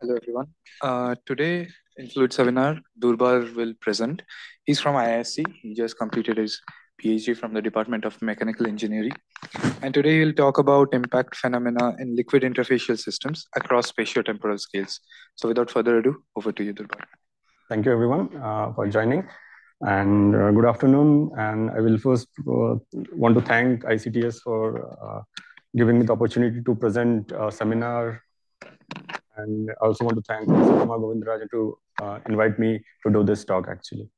Hello, everyone. Uh, today in Fluid Seminar, Durbar will present. He's from IISc. He just completed his PhD from the Department of Mechanical Engineering. And today he'll talk about impact phenomena in liquid interfacial systems across spatiotemporal scales. So without further ado, over to you, Durbar. Thank you, everyone, uh, for joining. And uh, good afternoon. And I will first uh, want to thank ICTS for uh, giving me the opportunity to present a seminar and I also want to thank Rama Govindarajan to uh, invite me to do this talk actually.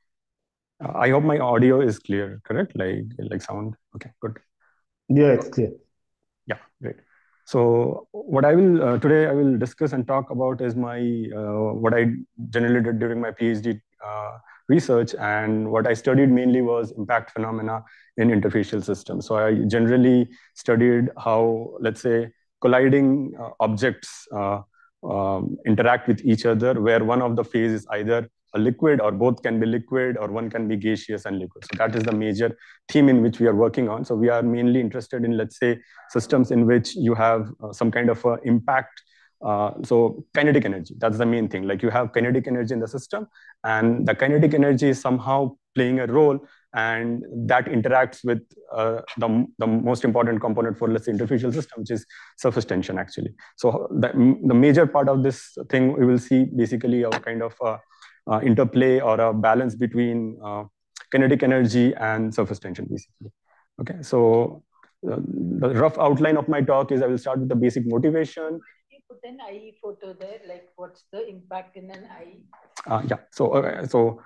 Uh, I hope my audio is clear, correct? Like, like sound? Okay, good. Yeah, it's clear. Yeah, great. So what I will, uh, today I will discuss and talk about is my, uh, what I generally did during my PhD uh, research and what I studied mainly was impact phenomena in interfacial systems. So I generally studied how, let's say, colliding uh, objects um, interact with each other, where one of the phase is either a liquid or both can be liquid or one can be gaseous and liquid. So that is the major theme in which we are working on. So we are mainly interested in, let's say, systems in which you have uh, some kind of uh, impact. Uh, so kinetic energy, that's the main thing. Like you have kinetic energy in the system and the kinetic energy is somehow playing a role and that interacts with uh, the, the most important component for let's say interfacial system which is surface tension actually. So the, the major part of this thing we will see basically a kind of uh, uh, interplay or a balance between uh, kinetic energy and surface tension basically. Okay so uh, the rough outline of my talk is i will start with the basic motivation. Put an eye photo there like what's the impact in an eye uh, yeah. So okay so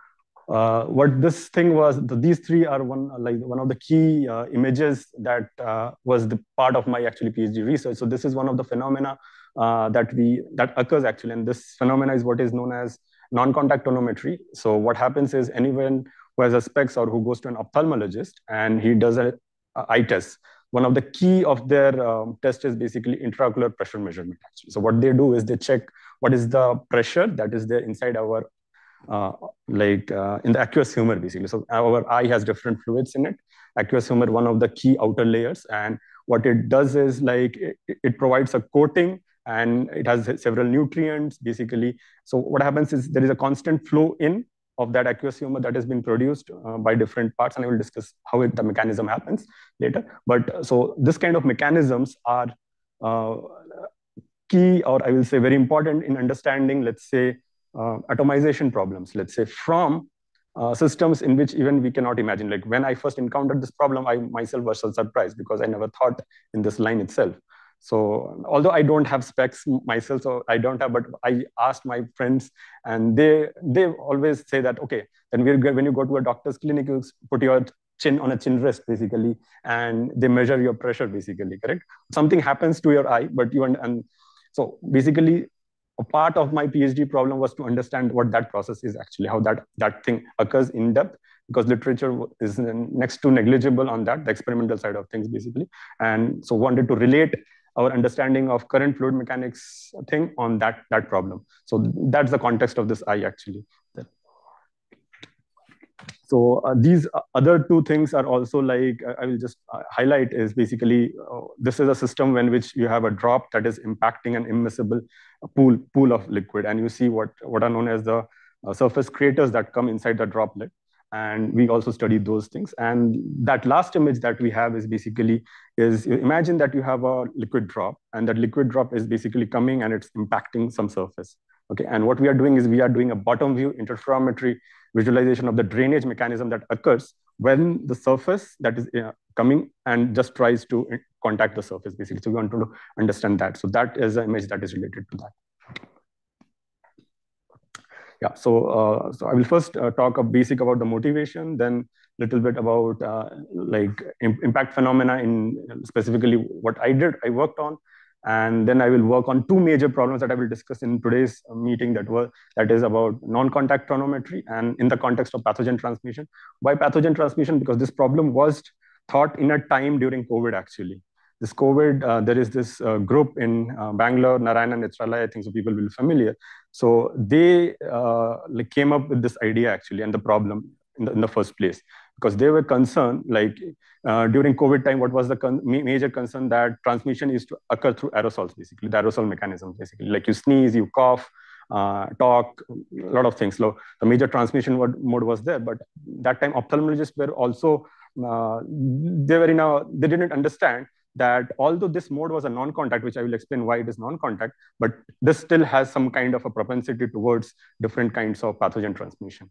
uh, what this thing was, these three are one like one of the key uh, images that uh, was the part of my actually PhD research. So this is one of the phenomena uh, that we that occurs actually, and this phenomena is what is known as non-contact tonometry. So what happens is anyone who has a specs or who goes to an ophthalmologist and he does a, a eye test. One of the key of their um, test is basically intraocular pressure measurement. Actually. So what they do is they check what is the pressure that is there inside our uh, like uh, in the aqueous humor, basically. So our eye has different fluids in it. Aqueous humor, one of the key outer layers. And what it does is like it, it provides a coating and it has several nutrients, basically. So what happens is there is a constant flow in of that aqueous humor that has been produced uh, by different parts, and I will discuss how it, the mechanism happens later. But uh, so this kind of mechanisms are uh, key, or I will say very important in understanding, let's say, uh, atomization problems, let's say, from uh, systems in which even we cannot imagine. Like when I first encountered this problem, I myself was surprised because I never thought in this line itself. So although I don't have specs myself, so I don't have, but I asked my friends, and they they always say that okay, then we're, when you go to a doctor's clinic, you put your chin on a chin rest basically, and they measure your pressure basically, correct? Something happens to your eye, but you and, and so basically a part of my PhD problem was to understand what that process is actually, how that, that thing occurs in depth, because literature is next to negligible on that, the experimental side of things, basically. And so wanted to relate our understanding of current fluid mechanics thing on that, that problem. So that's the context of this eye, actually. So uh, these uh, other two things are also like, I will just uh, highlight is basically, uh, this is a system in which you have a drop that is impacting an immiscible pool, pool of liquid. And you see what, what are known as the uh, surface craters that come inside the droplet. And we also study those things. And that last image that we have is basically, is imagine that you have a liquid drop and that liquid drop is basically coming and it's impacting some surface. Okay, and what we are doing is we are doing a bottom view interferometry visualization of the drainage mechanism that occurs when the surface that is uh, coming and just tries to contact the surface, basically. So we want to understand that. So that is an image that is related to that. Yeah, so, uh, so I will first uh, talk a basic about the motivation, then little bit about uh, like impact phenomena in specifically what I did, I worked on, and then I will work on two major problems that I will discuss in today's meeting that were that is about non-contact tonometry and in the context of pathogen transmission. Why pathogen transmission? Because this problem was thought in a time during COVID actually. This COVID, uh, there is this uh, group in uh, Bangalore, Narayana Nethralaya, I think so people will be familiar. So they uh, like came up with this idea actually and the problem in the, in the first place because they were concerned, like uh, during COVID time, what was the con major concern that transmission is to occur through aerosols, basically, the aerosol mechanism, basically. Like you sneeze, you cough, uh, talk, a lot of things. So the major transmission mode was there, but that time ophthalmologists were also, uh, they were in a, they didn't understand that although this mode was a non-contact, which I will explain why it is non-contact, but this still has some kind of a propensity towards different kinds of pathogen transmission.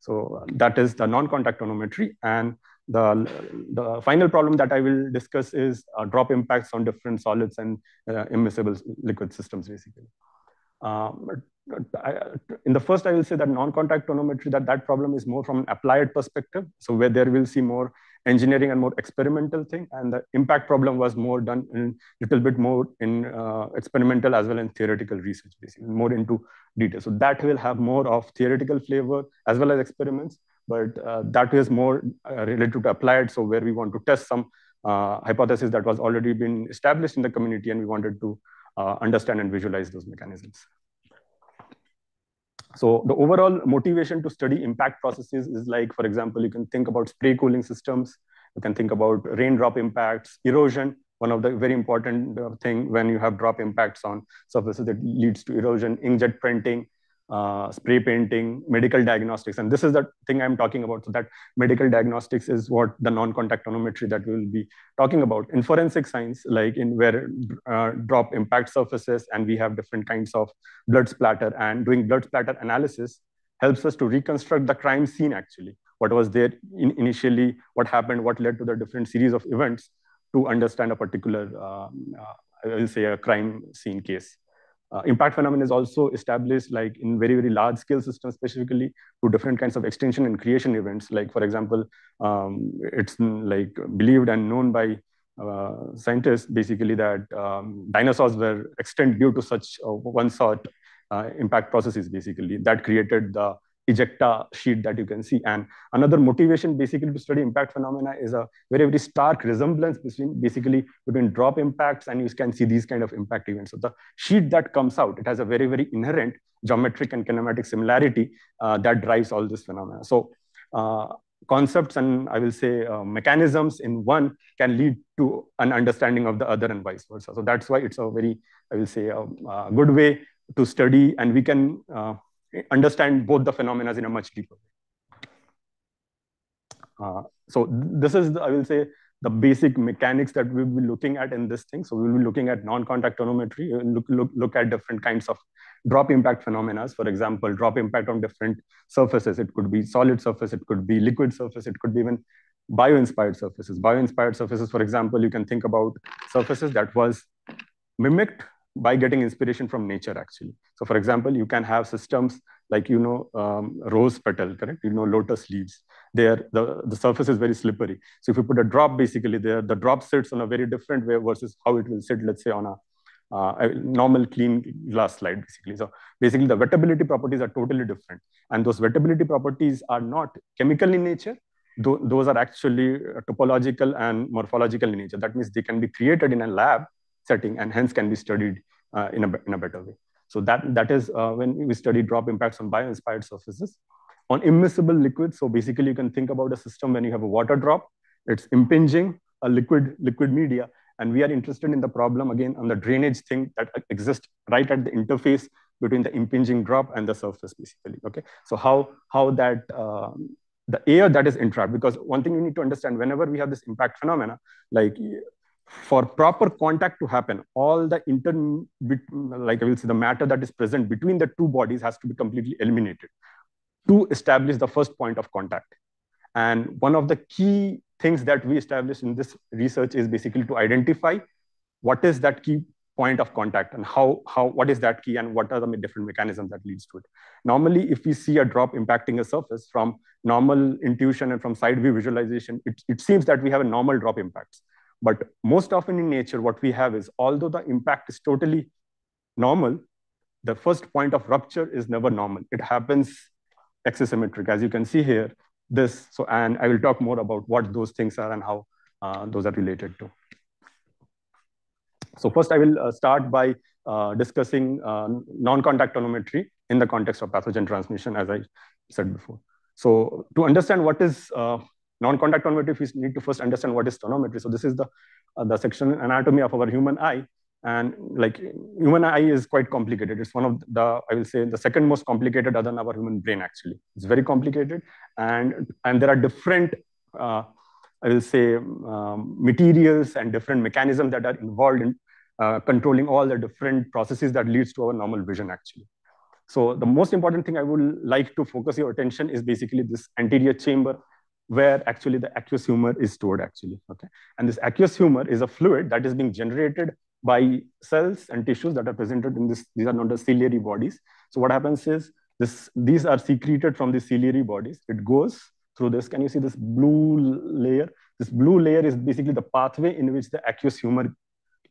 So that is the non-contact tonometry. And the, the final problem that I will discuss is uh, drop impacts on different solids and uh, immiscible liquid systems, basically. Um, I, in the first, I will say that non-contact tonometry, that that problem is more from an applied perspective. So where there will see more engineering and more experimental thing. And the impact problem was more done in little bit more in uh, experimental as well as theoretical research, basically more into detail. So that will have more of theoretical flavor as well as experiments, but uh, that is more uh, related to applied. So where we want to test some uh, hypothesis that was already been established in the community and we wanted to uh, understand and visualize those mechanisms. So the overall motivation to study impact processes is like, for example, you can think about spray cooling systems. You can think about raindrop impacts, erosion, one of the very important uh, thing when you have drop impacts on surfaces that leads to erosion, inkjet printing, uh, spray painting, medical diagnostics. And this is the thing I'm talking about. So that medical diagnostics is what the non-contact tonometry that we will be talking about. In forensic science, like in where uh, drop impact surfaces and we have different kinds of blood splatter and doing blood splatter analysis helps us to reconstruct the crime scene actually. What was there in initially, what happened, what led to the different series of events to understand a particular, um, uh, I will say a crime scene case. Uh, impact phenomenon is also established like in very, very large scale systems, specifically to different kinds of extinction and creation events. Like, for example, um, it's like believed and known by uh, scientists basically that um, dinosaurs were extinct due to such uh, one sort uh, impact processes, basically, that created the ejecta sheet that you can see. And another motivation basically to study impact phenomena is a very, very stark resemblance between basically between drop impacts and you can see these kind of impact events. So the sheet that comes out, it has a very, very inherent geometric and kinematic similarity uh, that drives all this phenomena. So uh, concepts and I will say uh, mechanisms in one can lead to an understanding of the other and vice versa. So that's why it's a very, I will say, a, a good way to study and we can uh, understand both the phenomena in a much deeper way. Uh, so this is, I will say, the basic mechanics that we'll be looking at in this thing. So we'll be looking at non-contact tonometry, uh, look, look, look at different kinds of drop impact phenomena. For example, drop impact on different surfaces. It could be solid surface, it could be liquid surface, it could be even bio-inspired surfaces. Bio-inspired surfaces, for example, you can think about surfaces that was mimicked by getting inspiration from nature actually. So for example, you can have systems like, you know, um, rose petal, correct? You know, lotus leaves. There, the, the surface is very slippery. So if you put a drop basically there, the drop sits on a very different way versus how it will sit, let's say on a, uh, a normal clean glass slide basically. So basically the wettability properties are totally different. And those wettability properties are not chemical in nature, those are actually topological and morphological in nature. That means they can be created in a lab setting and hence can be studied uh, in, a, in a better way. So that, that is uh, when we study drop impacts on bio-inspired surfaces. On immiscible liquids, so basically you can think about a system when you have a water drop, it's impinging a liquid, liquid media. And we are interested in the problem again on the drainage thing that exists right at the interface between the impinging drop and the surface basically, okay? So how, how that, um, the air that is entrapped, because one thing you need to understand, whenever we have this impact phenomena, like for proper contact to happen, all the inter, like I will say, the matter that is present between the two bodies has to be completely eliminated to establish the first point of contact. And one of the key things that we established in this research is basically to identify what is that key point of contact and how, how what is that key and what are the different mechanisms that leads to it. Normally, if we see a drop impacting a surface from normal intuition and from side view visualization, it, it seems that we have a normal drop impacts. But most often in nature, what we have is, although the impact is totally normal, the first point of rupture is never normal. It happens axisymmetric, as you can see here. This, so, and I will talk more about what those things are and how uh, those are related to. So first, I will uh, start by uh, discussing uh, non-contact tonometry in the context of pathogen transmission, as I said before. So to understand what is uh, non-contact tonometry, we need to first understand what is tonometry. So this is the, uh, the section anatomy of our human eye. And like human eye is quite complicated. It's one of the, I will say, the second most complicated other than our human brain, actually. It's very complicated. And, and there are different, uh, I will say, um, materials and different mechanisms that are involved in uh, controlling all the different processes that leads to our normal vision, actually. So the most important thing I would like to focus your attention is basically this anterior chamber where actually the aqueous humor is stored actually, okay? And this aqueous humor is a fluid that is being generated by cells and tissues that are presented in this, these are known as ciliary bodies. So what happens is this, these are secreted from the ciliary bodies. It goes through this. Can you see this blue layer? This blue layer is basically the pathway in which the aqueous humor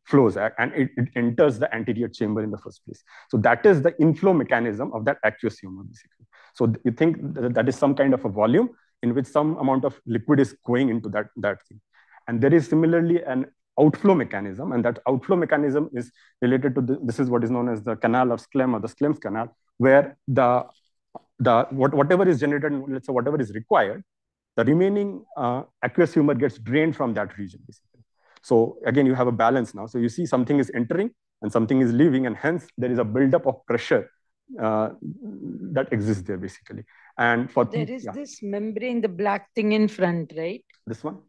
flows and it, it, enters the anterior chamber in the first place. So that is the inflow mechanism of that aqueous humor basically. So you think that, that is some kind of a volume in which some amount of liquid is going into that, that thing. And there is similarly an outflow mechanism, and that outflow mechanism is related to the, this is what is known as the canal or Schlemm or the Schlemm's canal, where the the what, whatever is generated, let's say whatever is required, the remaining uh, aqueous humor gets drained from that region, basically. So again, you have a balance now. So you see something is entering and something is leaving, and hence there is a buildup of pressure uh, that exists there, basically. And for there is yeah. this membrane, the black thing in front, right? This one.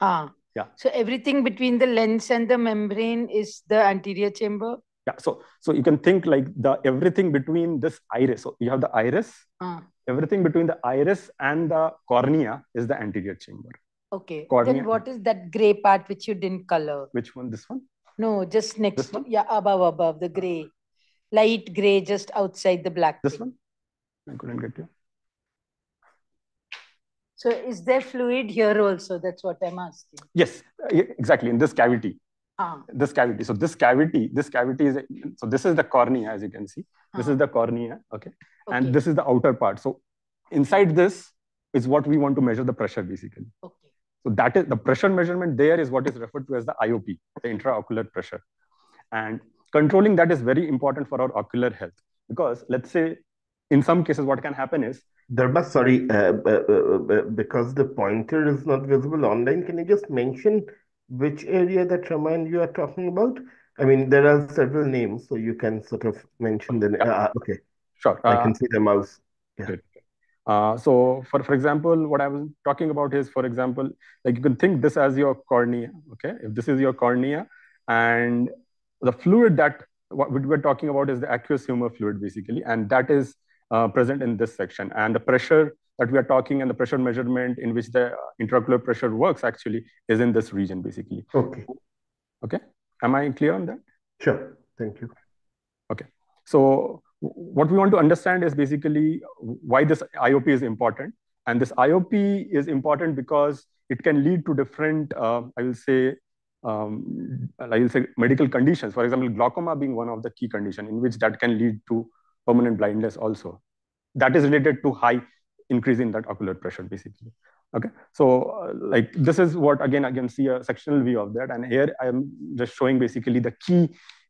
Ah, yeah. So everything between the lens and the membrane is the anterior chamber? Yeah. So so you can think like the everything between this iris. So you have the iris. Uh. Everything between the iris and the cornea is the anterior chamber. Okay. Cornea. Then what is that gray part which you didn't color? Which one? This one? No, just next. To, yeah, above, above the gray, light gray, just outside the black. This one? I couldn't get you. So is there fluid here also? That's what I'm asking. Yes, exactly. In this cavity. Ah. This cavity. So this cavity, this cavity is, so this is the cornea, as you can see. This ah. is the cornea, okay? okay? And this is the outer part. So inside this is what we want to measure the pressure, basically. Okay. So that is, the pressure measurement there is what is referred to as the IOP, the intraocular pressure. And controlling that is very important for our ocular health. Because let's say, in some cases, what can happen is Durbar, sorry, uh, uh, uh, uh, because the pointer is not visible online, can you just mention which area that Raman you are talking about? I mean, there are several names, so you can sort of mention the. Uh, okay, sure. I can see the mouse. Yeah. Uh, so for, for example, what I was talking about is, for example, like you can think this as your cornea, okay? If this is your cornea and the fluid that what we're talking about is the aqueous humor fluid basically, and that is uh, present in this section. And the pressure that we are talking and the pressure measurement in which the intraocular pressure works actually is in this region basically. Okay. Okay. Am I clear on that? Sure. Thank you. Okay. So what we want to understand is basically why this IOP is important. And this IOP is important because it can lead to different, uh, I will say, um, I will say medical conditions. For example, glaucoma being one of the key condition in which that can lead to permanent blindness also. That is related to high increase in that ocular pressure, basically. Okay, so uh, like this is what again I can see a sectional view of that, and here I am just showing basically the key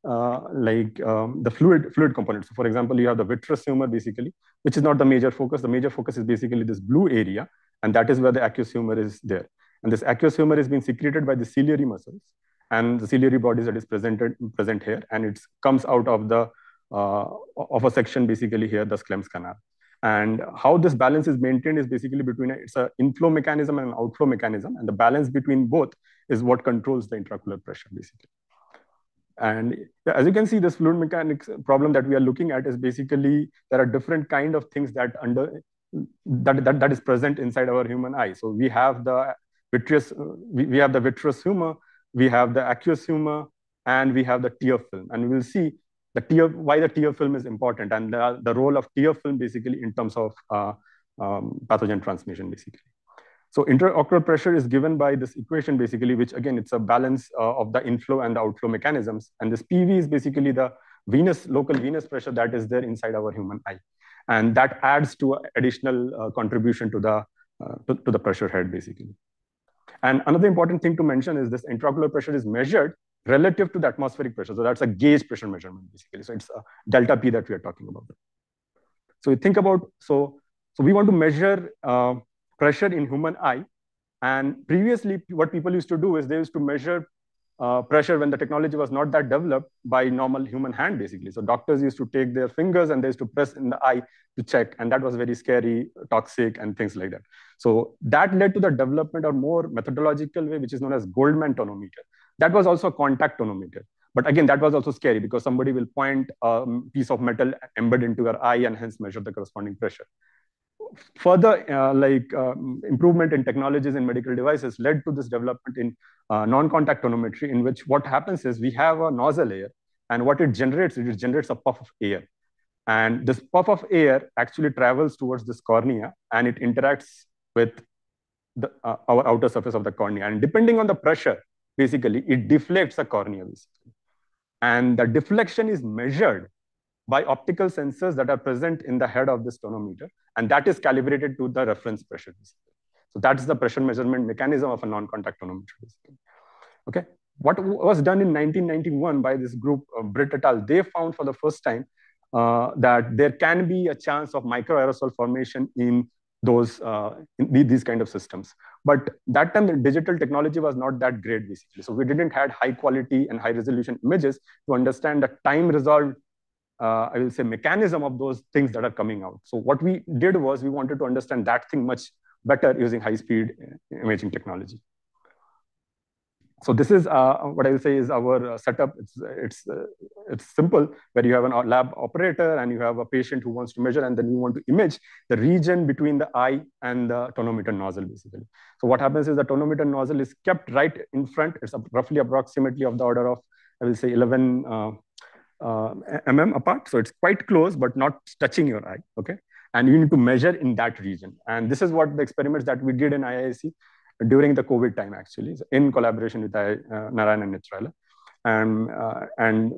uh, like um, the fluid fluid components. So for example, you have the vitreous humor basically, which is not the major focus. The major focus is basically this blue area, and that is where the aqueous humor is there. And this aqueous humor is being secreted by the ciliary muscles and the ciliary bodies that is presented present here, and it comes out of the uh, of a section basically here, the Schlemm's canal. And how this balance is maintained is basically between a, it's an inflow mechanism and an outflow mechanism. And the balance between both is what controls the intraocular pressure basically. And as you can see, this fluid mechanics problem that we are looking at is basically there are different kind of things that under that, that, that is present inside our human eye. So we have the vitreous, we, have the vitreous humor, we have the aqueous humor, and we have the tear film. And we'll see the tear, why the tear film is important and the, the role of tear film basically in terms of uh, um, pathogen transmission basically. So intraocular pressure is given by this equation basically, which again, it's a balance uh, of the inflow and the outflow mechanisms. And this PV is basically the venous, local venous pressure that is there inside our human eye. And that adds to additional uh, contribution to the, uh, to, to the pressure head basically. And another important thing to mention is this intraocular pressure is measured relative to the atmospheric pressure. So that's a gauge pressure measurement, basically. So it's a delta P that we are talking about. So you think about, so, so we want to measure uh, pressure in human eye And previously, what people used to do is they used to measure uh, pressure when the technology was not that developed by normal human hand, basically. So doctors used to take their fingers and they used to press in the eye to check, and that was very scary, toxic, and things like that. So that led to the development of more methodological way, which is known as Goldmann tonometer. That was also a contact tonometer. But again, that was also scary because somebody will point a piece of metal embed into your eye and hence measure the corresponding pressure further uh, like uh, improvement in technologies in medical devices led to this development in uh, non-contact tonometry in which what happens is we have a nozzle layer and what it generates it generates a puff of air. And this puff of air actually travels towards this cornea and it interacts with the, uh, our outer surface of the cornea. And depending on the pressure basically it deflects the cornea basically. And the deflection is measured by optical sensors that are present in the head of this tonometer, and that is calibrated to the reference pressure. So that's the pressure measurement mechanism of a non-contact tonometer. Okay, what was done in 1991 by this group, uh, Britt et al., they found for the first time uh, that there can be a chance of microaerosol formation in those uh, in these kind of systems. But that time, the digital technology was not that great, basically. So we didn't had high quality and high resolution images to understand the time resolved uh, I will say, mechanism of those things that are coming out. So what we did was we wanted to understand that thing much better using high-speed uh, imaging technology. So this is uh, what I will say is our uh, setup. It's it's uh, it's simple, where you have a lab operator and you have a patient who wants to measure, and then you want to image the region between the eye and the tonometer nozzle, basically. So what happens is the tonometer nozzle is kept right in front. It's roughly approximately of the order of I will say 11 uh, mm apart. So it's quite close, but not touching your eye. Okay. And you need to measure in that region. And this is what the experiments that we did in IISc during the COVID time, actually, in collaboration with I, uh, Narayana Nethralaya. Um, uh, and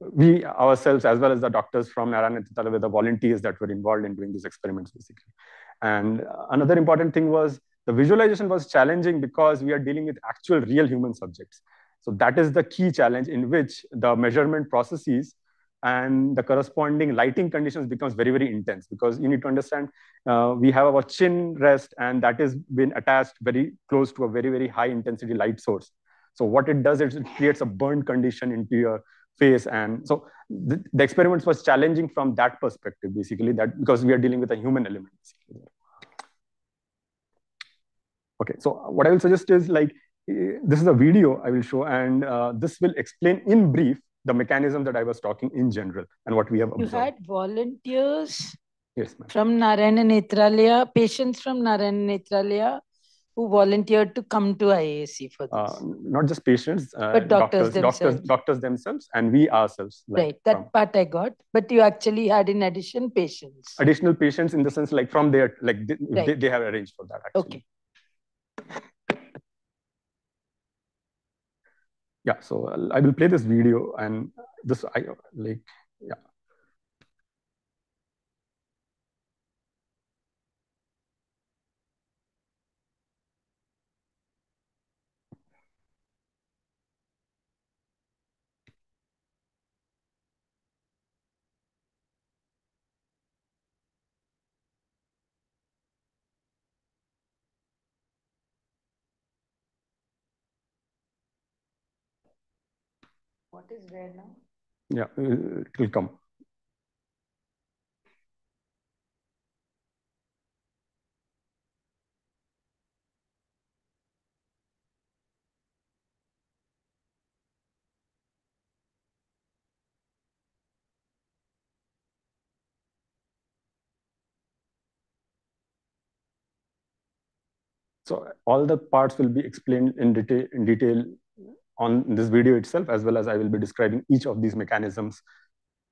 we ourselves, as well as the doctors from Narayana Nethralaya, were the volunteers that were involved in doing these experiments, basically. And another important thing was the visualization was challenging because we are dealing with actual real human subjects. So that is the key challenge in which the measurement processes and the corresponding lighting conditions becomes very, very intense because you need to understand uh, we have our chin rest and that is been attached very close to a very, very high intensity light source. So what it does is it creates a burn condition into your face. And so the, the experiments was challenging from that perspective, basically, that because we are dealing with a human element. Okay, so what I will suggest is like this is a video I will show, and uh, this will explain in brief the mechanism that I was talking in general and what we have observed. You had volunteers yes, from Narayana patients from Narayana who volunteered to come to IISc for uh, this. Uh, not just patients, uh, but doctors, doctors, themselves. doctors, doctors themselves, and we ourselves. Like right, that from, part I got. But you actually had in addition patients. Additional patients in the sense like from there, like they, right. they, they have arranged for that. Actually. Okay. Yeah so i will play this video and this i like yeah What is there now? Yeah, uh, it will come. So all the parts will be explained in detail, in detail on this video itself, as well as I will be describing each of these mechanisms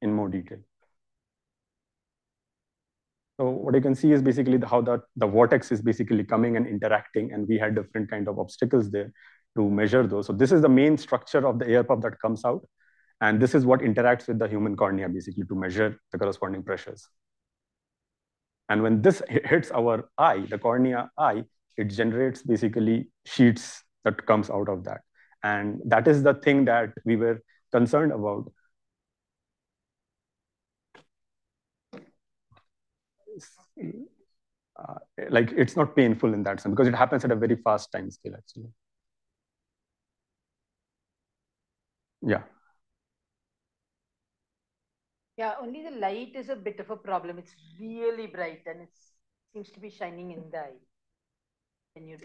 in more detail. So what you can see is basically the, how the, the vortex is basically coming and interacting, and we had different kind of obstacles there to measure those. So this is the main structure of the air puff that comes out. And this is what interacts with the human cornea, basically, to measure the corresponding pressures. And when this hits our eye, the cornea eye, it generates basically sheets that comes out of that. And that is the thing that we were concerned about. uh, like it's not painful in that sense because it happens at a very fast time scale actually. Yeah. Yeah, only the light is a bit of a problem. It's really bright and it seems to be shining in the eye.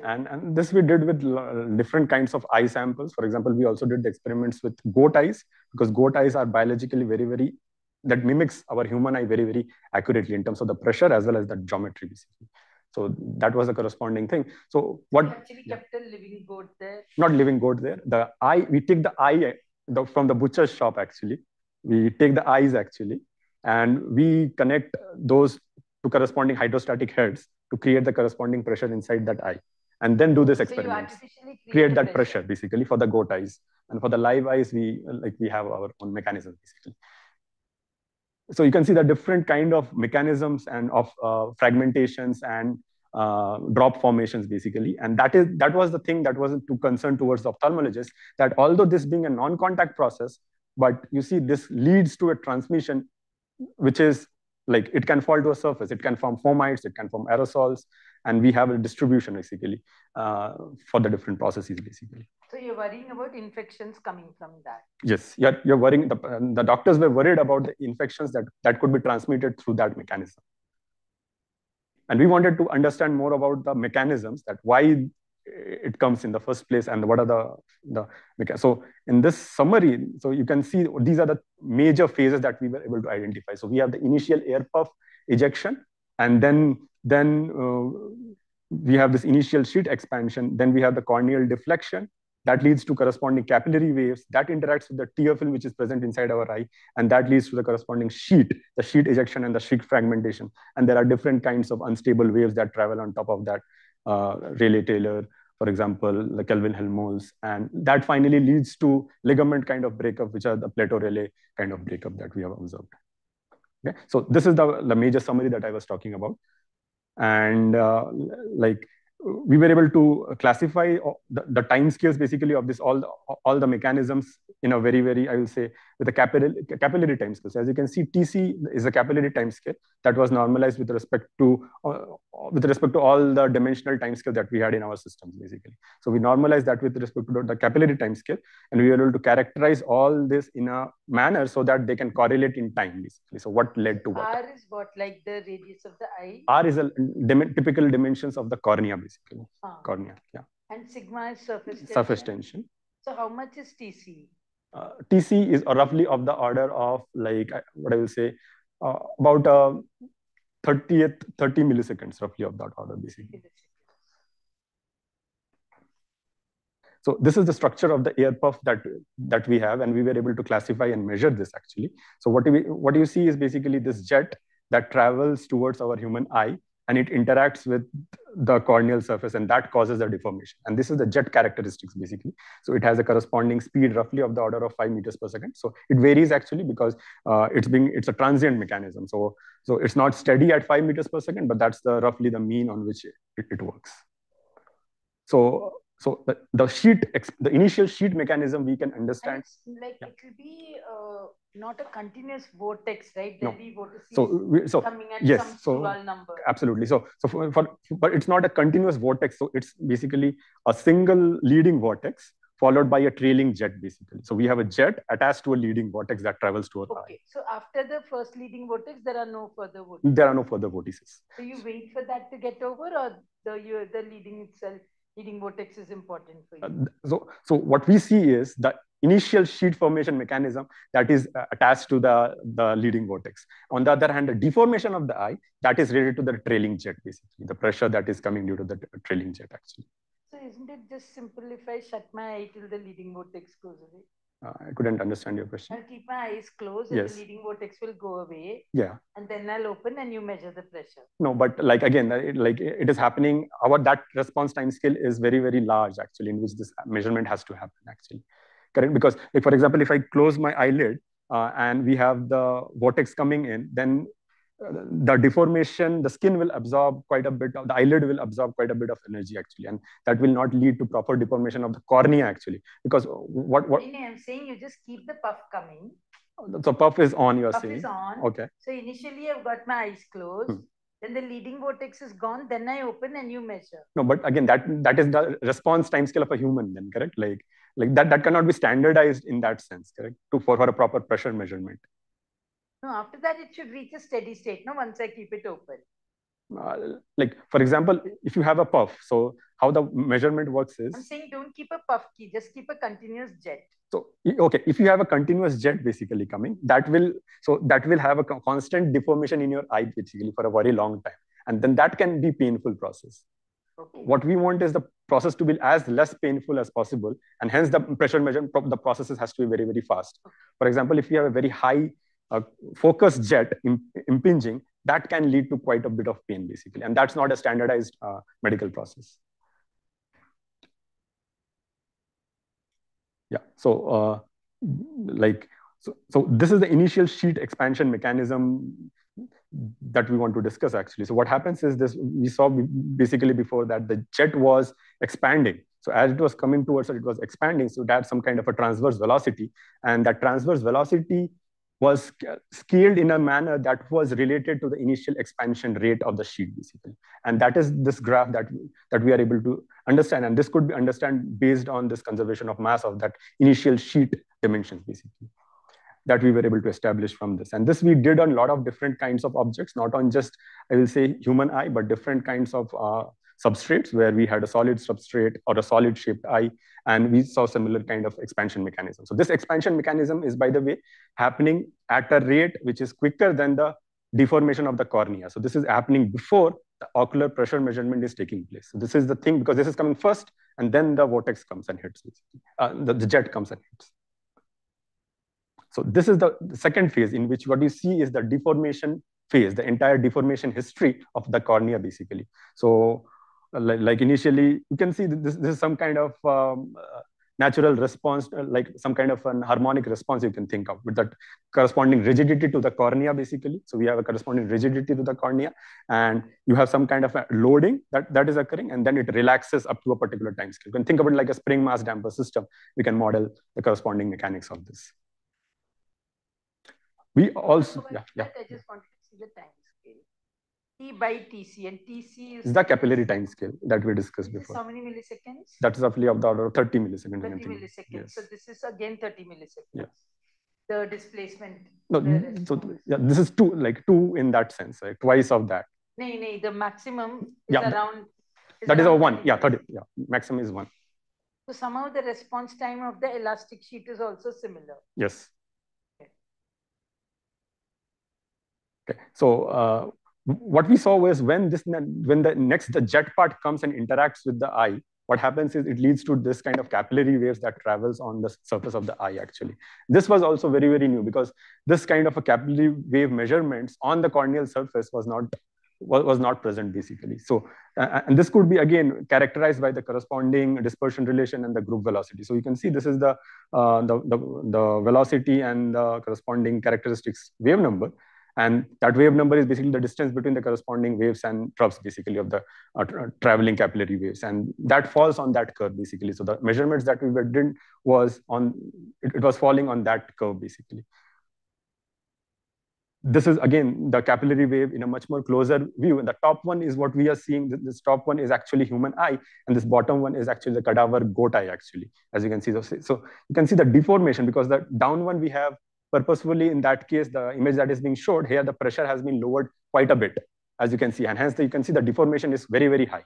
And, and this we did with uh, different kinds of eye samples. For example, we also did the experiments with goat eyes because goat eyes are biologically very, very, that mimics our human eye very, very accurately in terms of the pressure as well as the geometry basically. So that was a corresponding thing. So what? actually kept a living goat there. Not living goat there. The eye, we take the eye eh, the, from the butcher's shop actually. We take the eyes actually, and we connect those to corresponding hydrostatic heads to create the corresponding pressure inside that eye and then do this so experiment create, create that pressure. pressure. basically for the goat eyes and for the live eyes we like we have our own mechanism basically so you can see the different kind of mechanisms and of uh, fragmentations and uh, drop formations basically and that is that was the thing that was too concerned towards the ophthalmologist that although this being a non-contact process but you see this leads to a transmission which is like it can fall to a surface. It can form fomites, it can form aerosols, and we have a distribution basically uh, for the different processes basically. So you're worrying about infections coming from that? Yes, you're, you're worrying, the, the doctors were worried about the infections that, that could be transmitted through that mechanism. And we wanted to understand more about the mechanisms that why it comes in the first place and what are the the so in this summary so you can see these are the major phases that we were able to identify. So we have the initial air puff ejection and then then uh, we have this initial sheet expansion. Then we have the corneal deflection that leads to corresponding capillary waves that interacts with the tear film which is present inside our eye and that leads to the corresponding sheet the sheet ejection and the sheet fragmentation. And there are different kinds of unstable waves that travel on top of that uh, Rayleigh-Taylor, for example, the Kelvin-Helmholtz, and that finally leads to ligament kind of breakup, which are the Plateau-Rayleigh kind of breakup that we have observed. Okay, so this is the, the major summary that I was talking about. And uh, like we were able to classify the, the time scales basically of this all the, all the mechanisms in a very very i will say with a capillary capillary time scale. So as you can see tc is a capillary time scale that was normalized with respect to uh, with respect to all the dimensional time scale that we had in our systems basically. So we normalized that with respect to the capillary time scale and we were able to characterize all this in a manner so that they can correlate in time basically. So what led to what? R is what like the radius of the eye? R is a dim typical dimensions of the cornea basically ah. cornea yeah and sigma is surface tension. surface tension so how much is tc uh, tc is roughly of the order of like what i will say uh, about uh, 30th 30 milliseconds roughly of that order basically So this is the structure of the air puff that, that we have, and we were able to classify and measure this actually. So what, we, what you see is basically this jet that travels towards our human eye, and it interacts with the corneal surface, and that causes a deformation. And this is the jet characteristics basically. So it has a corresponding speed roughly of the order of five meters per second. So it varies actually because uh, it's being it's a transient mechanism. So so it's not steady at five meters per second, but that's the roughly the mean on which it, it works. So so the, the sheet, the initial sheet mechanism we can understand. like yeah. it will be uh, not a continuous vortex, right? There'll no. be vortices so, we, so coming at yes, some so, number. Absolutely. So, so for, for, but it's not a continuous vortex. So it's basically a single leading vortex followed by a trailing jet basically. So we have a jet attached to a leading vortex that travels to our okay. eye. So after the first leading vortex, there are no further vortices? There are no further vortices. So you wait for that to get over or the, you, the leading itself leading vortex is important for you? Uh, so, so what we see is the initial sheet formation mechanism that is uh, attached to the, the leading vortex. On the other hand, the deformation of the eye, that is related to the trailing jet, basically, the pressure that is coming due to the trailing jet, actually. So isn't it just simple if I shut my eye till the leading vortex goes away? Uh, I couldn't understand your question. I'll keep my eyes closed and yes. the leading vortex will go away. Yeah. And then I'll open and you measure the pressure. No, but like again, it, like it is happening. Our that response time scale is very very large actually, in which this measurement has to happen actually. Correct? Because like for example, if I close my eyelid uh, and we have the vortex coming in, then the deformation, the skin will absorb quite a bit of, the eyelid will absorb quite a bit of energy actually. And that will not lead to proper deformation of the cornea actually. Because what, what? I'm saying you just keep the puff coming. So puff is on, you're puff saying? is on. Okay. So initially I've got my eyes closed. Hmm. Then the leading vortex is gone. Then I open and you measure. No, but again, that that is the response time scale of a human. Then correct? Like like that that cannot be standardized in that sense. Correct? To for, for a proper pressure measurement. No, after that it should reach a steady state. No, once I keep it open. Uh, like for example, if you have a puff, so how the measurement works is. I'm saying don't keep a puff key. Just keep a continuous jet. So okay, if you have a continuous jet basically coming, that will so that will have a constant deformation in your eye basically for a very long time, and then that can be painful process. Okay. What we want is the process to be as less painful as possible, and hence the pressure measurement the processes has to be very very fast. For example, if you have a very high uh, focus jet impinging, that can lead to quite a bit of pain basically, and that's not a standardized uh, medical process. Yeah. So, uh, like, so, so this is the initial sheet expansion mechanism that we want to discuss actually. So what happens is this, we saw basically before that the jet was expanding. So as it was coming towards it, it was expanding. So it had some kind of a transverse velocity and that transverse velocity was scaled in a manner that was related to the initial expansion rate of the sheet basically. And that is this graph that, that we are able to understand. And this could be understand based on this conservation of mass of that initial sheet dimensions basically that we were able to establish from this. And this we did on a lot of different kinds of objects, not on just, I will say human eye, but different kinds of uh, substrates where we had a solid substrate or a solid shaped eye and we saw similar kind of expansion mechanism. So this expansion mechanism is, by the way, happening at a rate which is quicker than the deformation of the cornea. So this is happening before the ocular pressure measurement is taking place. So this is the thing, because this is coming first, and then the vortex comes and hits, uh, the, the jet comes and hits. So this is the, the second phase in which what you see is the deformation phase, the entire deformation history of the cornea, basically. So like, like initially, you can see this, this is some kind of um, uh, natural response, uh, like some kind of an harmonic response you can think of with that corresponding rigidity to the cornea, basically. So we have a corresponding rigidity to the cornea, and you have some kind of loading that, that is occurring, and then it relaxes up to a particular time scale. You can think of it like a spring mass damper system. We can model the corresponding mechanics of this. We also, yeah, yeah. I just wanted to see the time T by TC, and TC is, is the capillary time scale that we discussed before. How many milliseconds? That's roughly of the order of 30 milliseconds. 30 milliseconds. Yes. So this is again 30 milliseconds. Yes. The displacement. No, the so yeah, this is two, like two in that sense, like twice of that. No, no, the maximum is yeah, around. Is that around is a one. Yeah, 30. Yeah, maximum is one. So somehow the response time of the elastic sheet is also similar. Yes. Okay. okay. So uh, what we saw was when this when the next the jet part comes and interacts with the eye what happens is it leads to this kind of capillary waves that travels on the surface of the eye actually. This was also very very new because this kind of a capillary wave measurements on the corneal surface was not was not present basically. So and this could be again characterized by the corresponding dispersion relation and the group velocity. So you can see this is the uh, the, the the velocity and the corresponding characteristics wave number and that wave number is basically the distance between the corresponding waves and troughs, basically, of the uh, tra traveling capillary waves. And that falls on that curve, basically. So the measurements that we were did was on, it, it was falling on that curve, basically. This is, again, the capillary wave in a much more closer view. And the top one is what we are seeing. This top one is actually human eye. And this bottom one is actually the cadaver goat eye, actually, as you can see. So you can see the deformation because the down one we have purposefully in that case, the image that is being showed here, the pressure has been lowered quite a bit, as you can see. And hence, you can see the deformation is very, very high.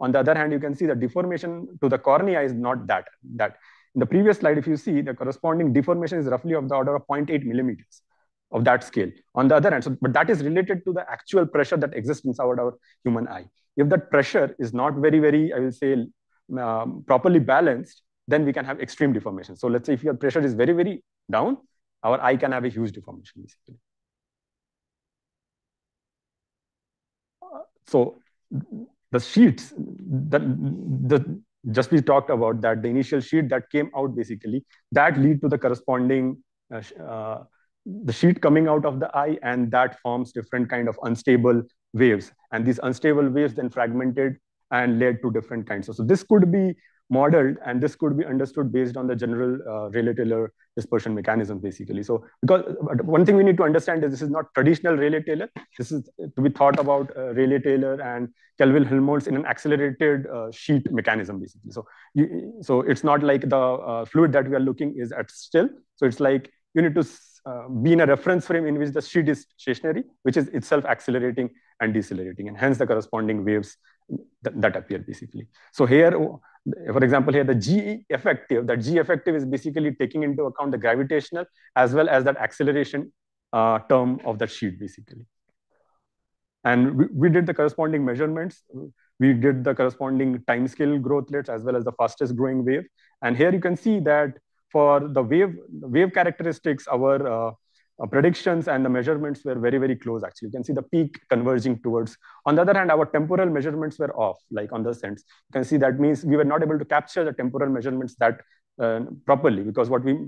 On the other hand, you can see the deformation to the cornea is not that. that. In the previous slide, if you see, the corresponding deformation is roughly of the order of 0.8 millimeters of that scale. On the other hand, so, but that is related to the actual pressure that exists inside our human eye. If that pressure is not very, very, I will say, um, properly balanced, then we can have extreme deformation. So let's say if your pressure is very, very down, our eye can have a huge deformation basically. So the sheets that the just we talked about that the initial sheet that came out basically that lead to the corresponding uh, uh, the sheet coming out of the eye and that forms different kind of unstable waves and these unstable waves then fragmented and led to different kinds of. So this could be modeled and this could be understood based on the general uh, Rayleigh-Taylor dispersion mechanism basically. So because one thing we need to understand is this is not traditional Rayleigh-Taylor. This is to be thought about uh, Rayleigh-Taylor and Kelvin-Helmholtz in an accelerated uh, sheet mechanism basically. So you, so it's not like the uh, fluid that we are looking is at still. So it's like you need to uh, be a reference frame in which the sheet is stationary, which is itself accelerating and decelerating, and hence the corresponding waves that, that appear basically. So here, for example, here the G effective, that G effective is basically taking into account the gravitational as well as that acceleration uh, term of that sheet basically. And we, we did the corresponding measurements. We did the corresponding time scale growth rates as well as the fastest growing wave. And here you can see that for the wave, wave characteristics, our uh, predictions and the measurements were very, very close, actually. You can see the peak converging towards. On the other hand, our temporal measurements were off, like on the sense. You can see that means we were not able to capture the temporal measurements that uh, properly, because what we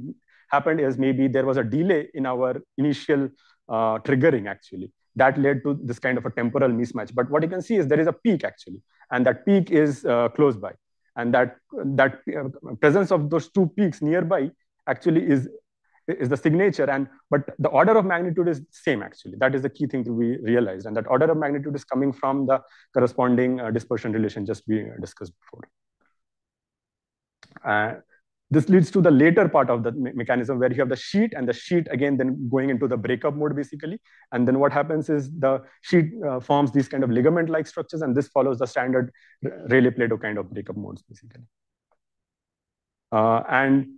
happened is maybe there was a delay in our initial uh, triggering, actually. That led to this kind of a temporal mismatch. But what you can see is there is a peak, actually. And that peak is uh, close by. And that, that uh, presence of those two peaks nearby actually is is the signature. And but the order of magnitude is same actually. That is the key thing to be realized. And that order of magnitude is coming from the corresponding uh, dispersion relation just being discussed before. Uh, this leads to the later part of the me mechanism where you have the sheet and the sheet again then going into the breakup mode basically. And then what happens is the sheet uh, forms these kind of ligament like structures and this follows the standard Rayleigh-Plateau kind of breakup modes basically. Uh, and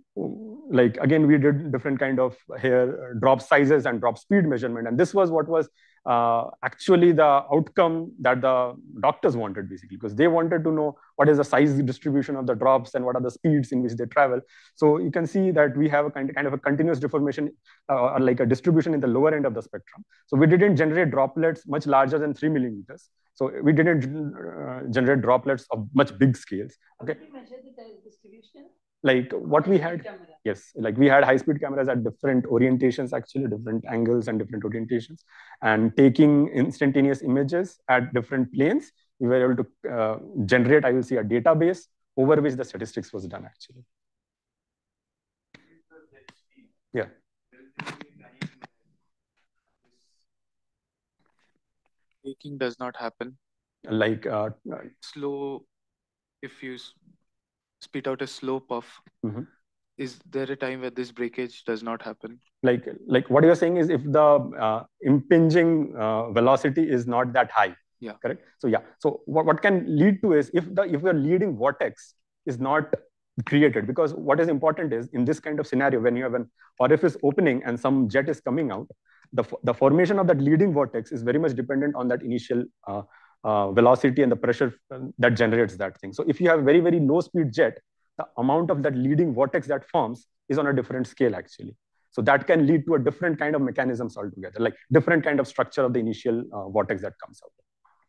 like again we did different kind of here drop sizes and drop speed measurement. And this was what was uh, actually the outcome that the doctors wanted basically because they wanted to know what is the size distribution of the drops and what are the speeds in which they travel. So you can see that we have a kind of, kind of a continuous deformation uh, or like a distribution in the lower end of the spectrum. So we didn't generate droplets much larger than three millimeters. So we didn't uh, generate droplets of much big scales. Okay like what we had yes like we had high speed cameras at different orientations actually different angles and different orientations. And taking instantaneous images at different planes we were able to uh, generate i will see a database over which the statistics was done actually. Yeah. Taking does not happen. Like uh, slow if you spit out a slow puff, mm-hmm. is there a time where this breakage does not happen? Like, like what you're saying is if the uh, impinging uh, velocity is not that high. Yeah. Correct. So yeah. So what, what can lead to is if the if your leading vortex is not created because what is important is in this kind of scenario when you have an orifice opening and some jet is coming out the, the formation of that leading vortex is very much dependent on that initial uh, uh, velocity and the pressure that generates that thing. So if you have very, very low speed jet, the amount of that leading vortex that forms is on a different scale actually. So that can lead to a different kind of mechanisms altogether, like different kind of structure of the initial uh, vortex that comes out.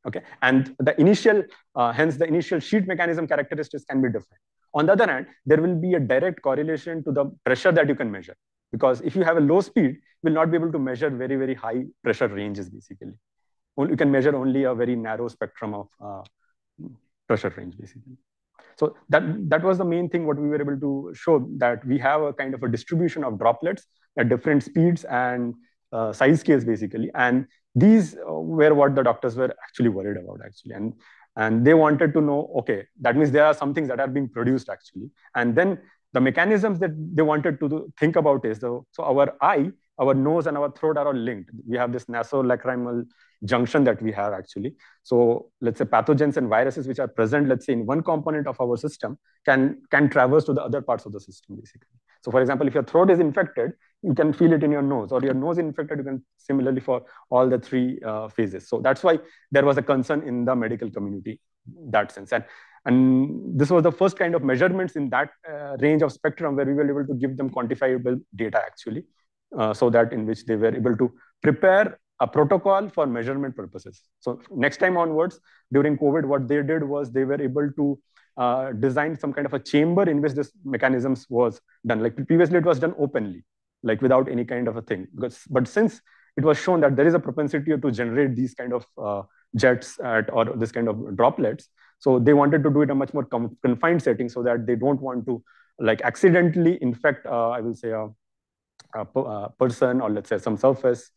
Okay, and the initial, uh, hence the initial sheet mechanism characteristics can be different. On the other hand, there will be a direct correlation to the pressure that you can measure. Because if you have a low speed, you will not be able to measure very, very high pressure ranges basically you can measure only a very narrow spectrum of uh, pressure range, basically. So that, that was the main thing what we were able to show that we have a kind of a distribution of droplets at different speeds and uh, size scales, basically. And these uh, were what the doctors were actually worried about, actually. And, and they wanted to know, okay, that means there are some things that are being produced, actually. And then the mechanisms that they wanted to think about is, the, so our eye, our nose and our throat are all linked. We have this nasolacrimal junction that we have actually. So let's say pathogens and viruses which are present, let's say in one component of our system can, can traverse to the other parts of the system basically. So for example, if your throat is infected, you can feel it in your nose or your nose infected, you can similarly for all the three uh, phases. So that's why there was a concern in the medical community that sense. And, and this was the first kind of measurements in that uh, range of spectrum where we were able to give them quantifiable data actually. Uh, so that in which they were able to prepare a protocol for measurement purposes. So next time onwards, during COVID, what they did was they were able to uh, design some kind of a chamber in which this mechanisms was done. Like previously, it was done openly, like without any kind of a thing. Because, but since it was shown that there is a propensity to generate these kind of uh, jets at, or this kind of droplets, So they wanted to do it in a much more confined setting so that they don't want to like accidentally infect, uh, I will say, a, a, a, person or let's say some surface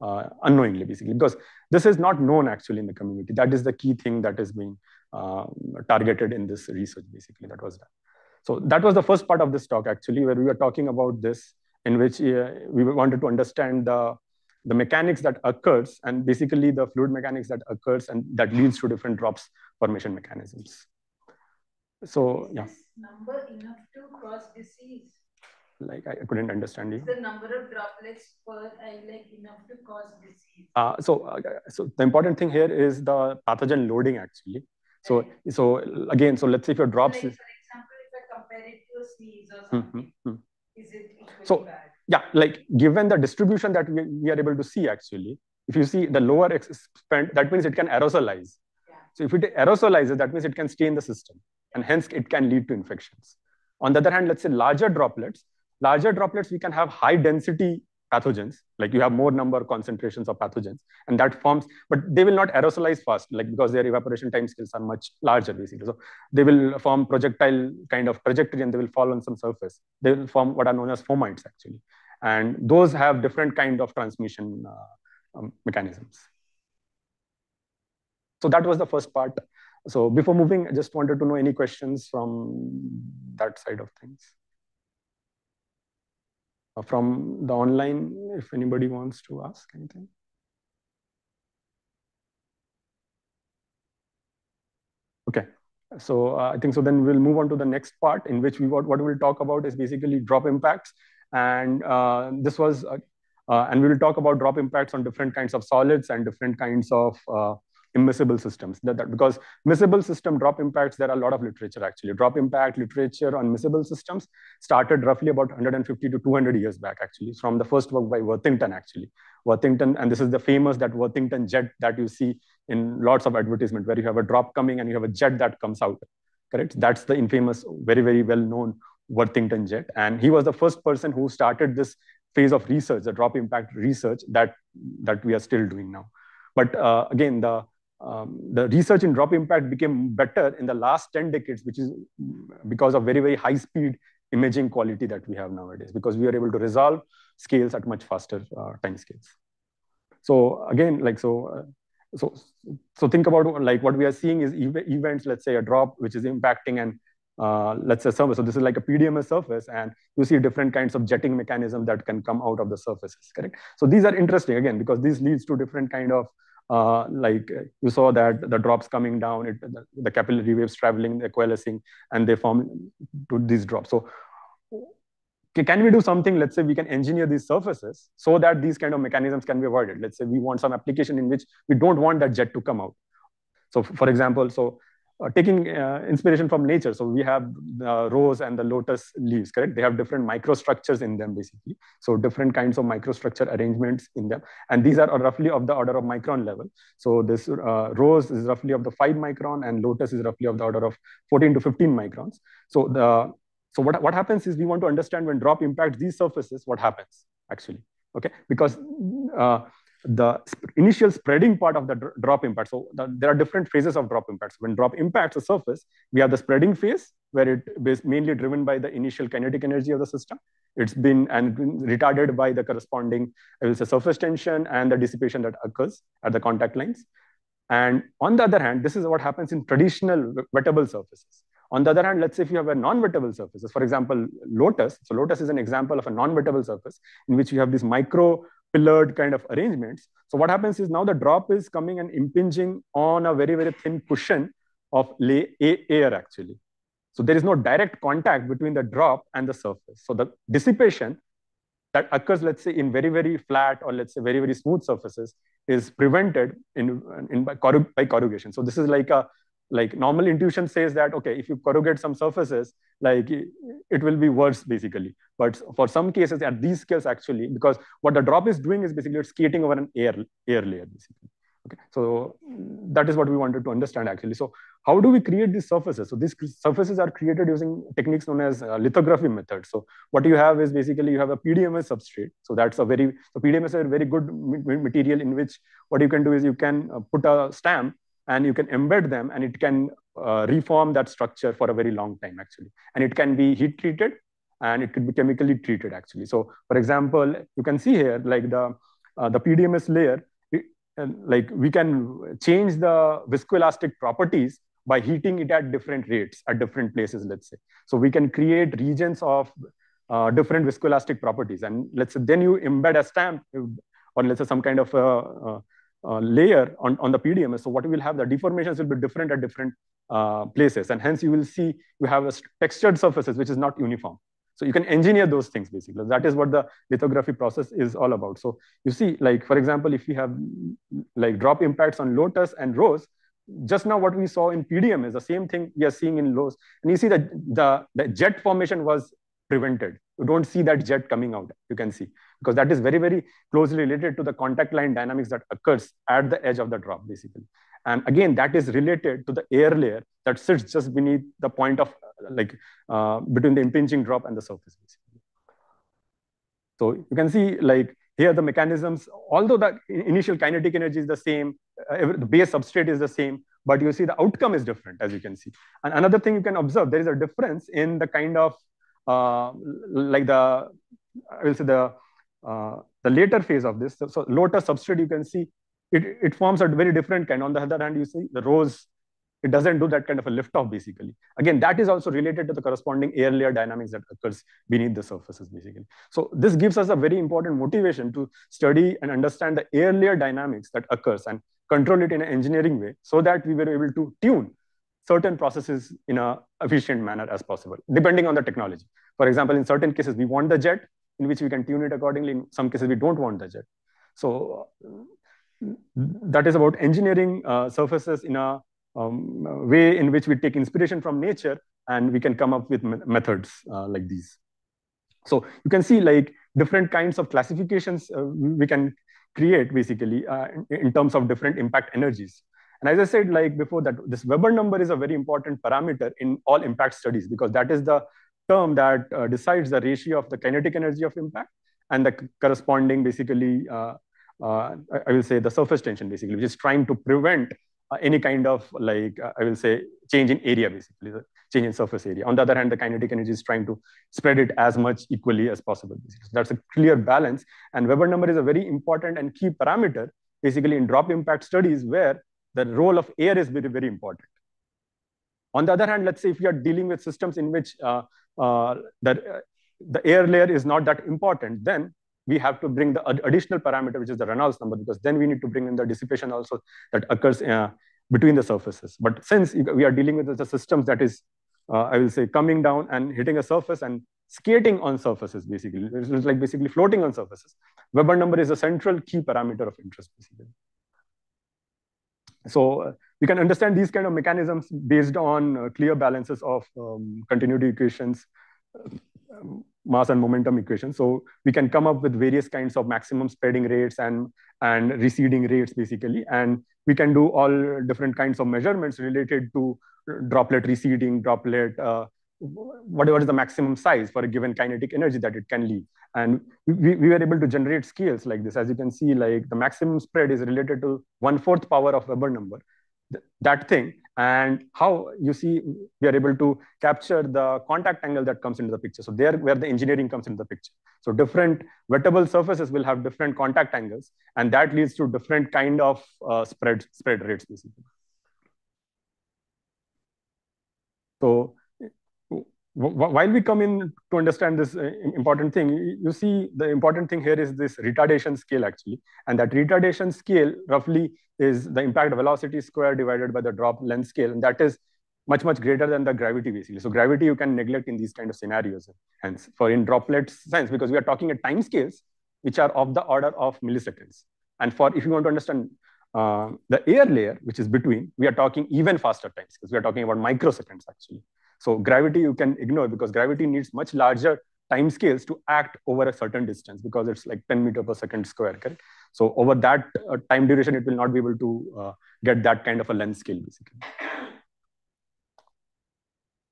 uh, unknowingly, basically, because this is not known actually in the community. That is the key thing that is being uh, targeted in this research, basically, that was done. So that was the first part of this talk, actually, where we were talking about this, in which uh, we wanted to understand the, the mechanics that occurs, and basically the fluid mechanics that occurs, and that leads to different drops formation mechanisms. So, yeah. Number enough to disease? Like, I couldn't understand you. The number of droplets per like enough to cause disease. Uh, so, uh, so the important thing here is the pathogen loading, actually. So, so again, so let's say if your drops like, is, for example, if I compare it to a sneeze or something, Mhm, mhm. is it equally So- bad? yeah, like given the distribution that we, we are able to see actually, if you see the lower expand, that means it can aerosolize. Yeah. So if it aerosolizes, that means it can stay in the system and hence it can lead to infections. On the other hand, let's say larger droplets, larger droplets, we can have high density pathogens, like you have more number concentrations of pathogens and that forms, but they will not aerosolize fast, like because their evaporation time scales are much larger basically. So they will form projectile kind of trajectory and they will fall on some surface. They will form what are known as fomites actually. And those have different kind of transmission uh, um, mechanisms. So that was the first part. So before moving, I just wanted to know any questions from that side of things. Uh, From the online, if anybody wants to ask anything. Okay, so uh, I think so then we'll move on to the next part in which we what, what we'll talk about is basically drop impacts. And uh, this was, uh, uh, and we will talk about drop impacts on different kinds of solids and different kinds of uh, immiscible systems. That, that, because miscible system drop impacts, there are a lot of literature actually. Drop impact literature on miscible systems started roughly about 150 to 200 years back actually, from the first work by Worthington actually. Worthington, and this is the famous that Worthington jet that you see in lots of advertisement where you have a drop coming and you have a jet that comes out, correct? That's the infamous, very, very well-known Worthington jet. And he was the first person who started this phase of research, the drop impact research that, that we are still doing now. But uh, again, the, um, the research in drop impact became better in the last 10 decades, which is because of very, very high speed imaging quality that we have nowadays, because we are able to resolve scales at much faster uh, time scales. So again, like, so, uh, so, so think about like what we are seeing is ev events, let's say a drop, which is impacting and uh, let's say surface. So this is like a PDMS surface and you see different kinds of jetting mechanism that can come out of the surfaces, correct? So these are interesting again, because this leads to different kind of like you saw that the drops coming down, it, the, the, capillary waves traveling, they're coalescing, and they form to these drops. So can we do something, let's say we can engineer these surfaces so that these kind of mechanisms can be avoided. Let's say we want some application in which we don't want that jet to come out. So for example, so uh, taking uh, inspiration from nature. So we have the rose and the lotus leaves, correct? They have different microstructures in them, basically. So different kinds of microstructure arrangements in them. And these are roughly of the order of micron level. So this uh, rose is roughly of the five micron and lotus is roughly of the order of 14 to 15 microns. So the so what, what happens is we want to understand when drop impacts these surfaces, what happens actually, okay? Because uh, the initial spreading part of the dr drop impact. So the, there are different phases of drop impacts. When drop impacts a surface, we have the spreading phase where it is mainly driven by the initial kinetic energy of the system. It's been and been retarded by the corresponding, I will say, surface tension and the dissipation that occurs at the contact lines. And on the other hand, this is what happens in traditional wettable surfaces. On the other hand, let's say if you have a non-wettable surfaces, for example, lotus. So lotus is an example of a non-wettable surface in which you have these micro pillared kind of arrangements. So what happens is now the drop is coming and impinging on a very, very thin cushion of air actually. So there is no direct contact between the drop and the surface. So the dissipation that occurs, let's say, in very, very flat or let's say very, very smooth surfaces is prevented in, in by, by corrugation. So this is like a like normal intuition says that okay if you corrugate some surfaces like it will be worse basically. But for some cases at these scales actually because what the drop is doing is basically it's skating over an air air layer basically. Okay so that is what we wanted to understand actually. So how do we create these surfaces? So these surfaces are created using techniques known as uh, lithography method. So what you have is basically you have a pdms substrate. So that's a very so pdms is a very good material in which what you can do is you can uh, put a stamp and you can embed them and it can uh, reform that structure for a very long time actually. And it can be heat treated and it could be chemically treated actually. So for example, you can see here like the, uh, the PDMS layer, it, like we can change the viscoelastic properties by heating it at different rates at different places, let's say. So we can create regions of uh, different viscoelastic properties. And let's say then you embed a stamp or let's say some kind of a layer on, on the PDMS. So what we will have, the deformations will be different at different uh, places. And hence you will see you have a textured surfaces, which is not uniform. So you can engineer those things basically. That is what the lithography process is all about. So you see, like, for example, if you have like drop impacts on Lotus and Rose, just now what we saw in PDM is the same thing we are seeing in Lotus. And you see that the, the jet formation was prevented. You don't see that jet coming out, you can see, because that is very, very closely related to the contact line dynamics that occurs at the edge of the drop, basically. And again, that is related to the air layer that sits just beneath the point of like uh, between the impinging drop and the surface. Basically. So you can see like here the mechanisms, although the initial kinetic energy is the same, uh, the base substrate is the same, but you see the outcome is different as you can see. And another thing you can observe, there is a difference in the kind of like the, I will say the, uh, the later phase of this. So, so Lotus substrate, you can see it, it forms a very different kind. On the other hand, you see the rose, it doesn't do that kind of a lift off basically. Again, that is also related to the corresponding air layer dynamics that occurs beneath the surfaces basically. So this gives us a very important motivation to study and understand the air layer dynamics that occurs and control it in an engineering way so that we were able to tune certain processes in a efficient manner as possible, depending on the technology. For example, in certain cases, we want the jet, in which we can tune it accordingly. In some cases, we don't want the jet. So that is about engineering uh, surfaces in a um, way in which we take inspiration from nature and we can come up with methods uh, like these. So you can see like different kinds of classifications uh, we can create basically uh, in, terms of different impact energies. And as I said like before that this Weber number is a very important parameter in all impact studies because that is the term that uh, decides the ratio of the kinetic energy of impact and the corresponding basically uh, uh, I will say the surface tension basically, which is trying to prevent uh, any kind of like, uh, I will say change in area basically, change in surface area. On the other hand, the kinetic energy is trying to spread it as much equally as possible. So that's a clear balance. And Weber number is a very important and key parameter basically in drop impact studies where the role of air is very, very important. On the other hand, let's say if you are dealing with systems in which uh, uh, uh, the air layer is not that important, then we have to bring the additional parameter, which is the Reynolds number, because then we need to bring in the dissipation also that occurs uh, between the surfaces. But since we are dealing with the systems that is, uh, I will say, coming down and hitting a surface and skating on surfaces, basically. It's like basically floating on surfaces. Weber number is a central key parameter of interest, basically. So uh, we can understand these kind of mechanisms based on uh, clear balances of um, continuity equations, um, mass and momentum equations. So we can come up with various kinds of maximum spreading rates and, and receding rates, basically. And we can do all different kinds of measurements related to droplet receding, droplet, uh, whatever is the maximum size for a given kinetic energy that it can leave. And we, we were able to generate scales like this. As you can see, like the maximum spread is related to one-fourth power of Weber number. Th that thing and how you see we are able to capture the contact angle that comes into the picture. So there where the engineering comes into the picture. So different wettable surfaces will have different contact angles and that leads to different kind of uh, spread, spread rates basically. So while we come in to understand this uh, important thing, you see the important thing here is this retardation scale actually. And that retardation scale roughly is the impact velocity square divided by the drop length scale. And that is much, much greater than the gravity basically. So gravity you can neglect in these kind of scenarios. Hence, for in droplets sense, because we are talking at time scales, which are of the order of milliseconds. And for if you want to understand uh, the air layer, which is between, we are talking even faster times because we are talking about microseconds actually. So gravity you can ignore because gravity needs much larger time scales to act over a certain distance because it's like 10 meter per second square, correct? So over that uh, time duration, it will not be able to uh, get that kind of a length scale, basically.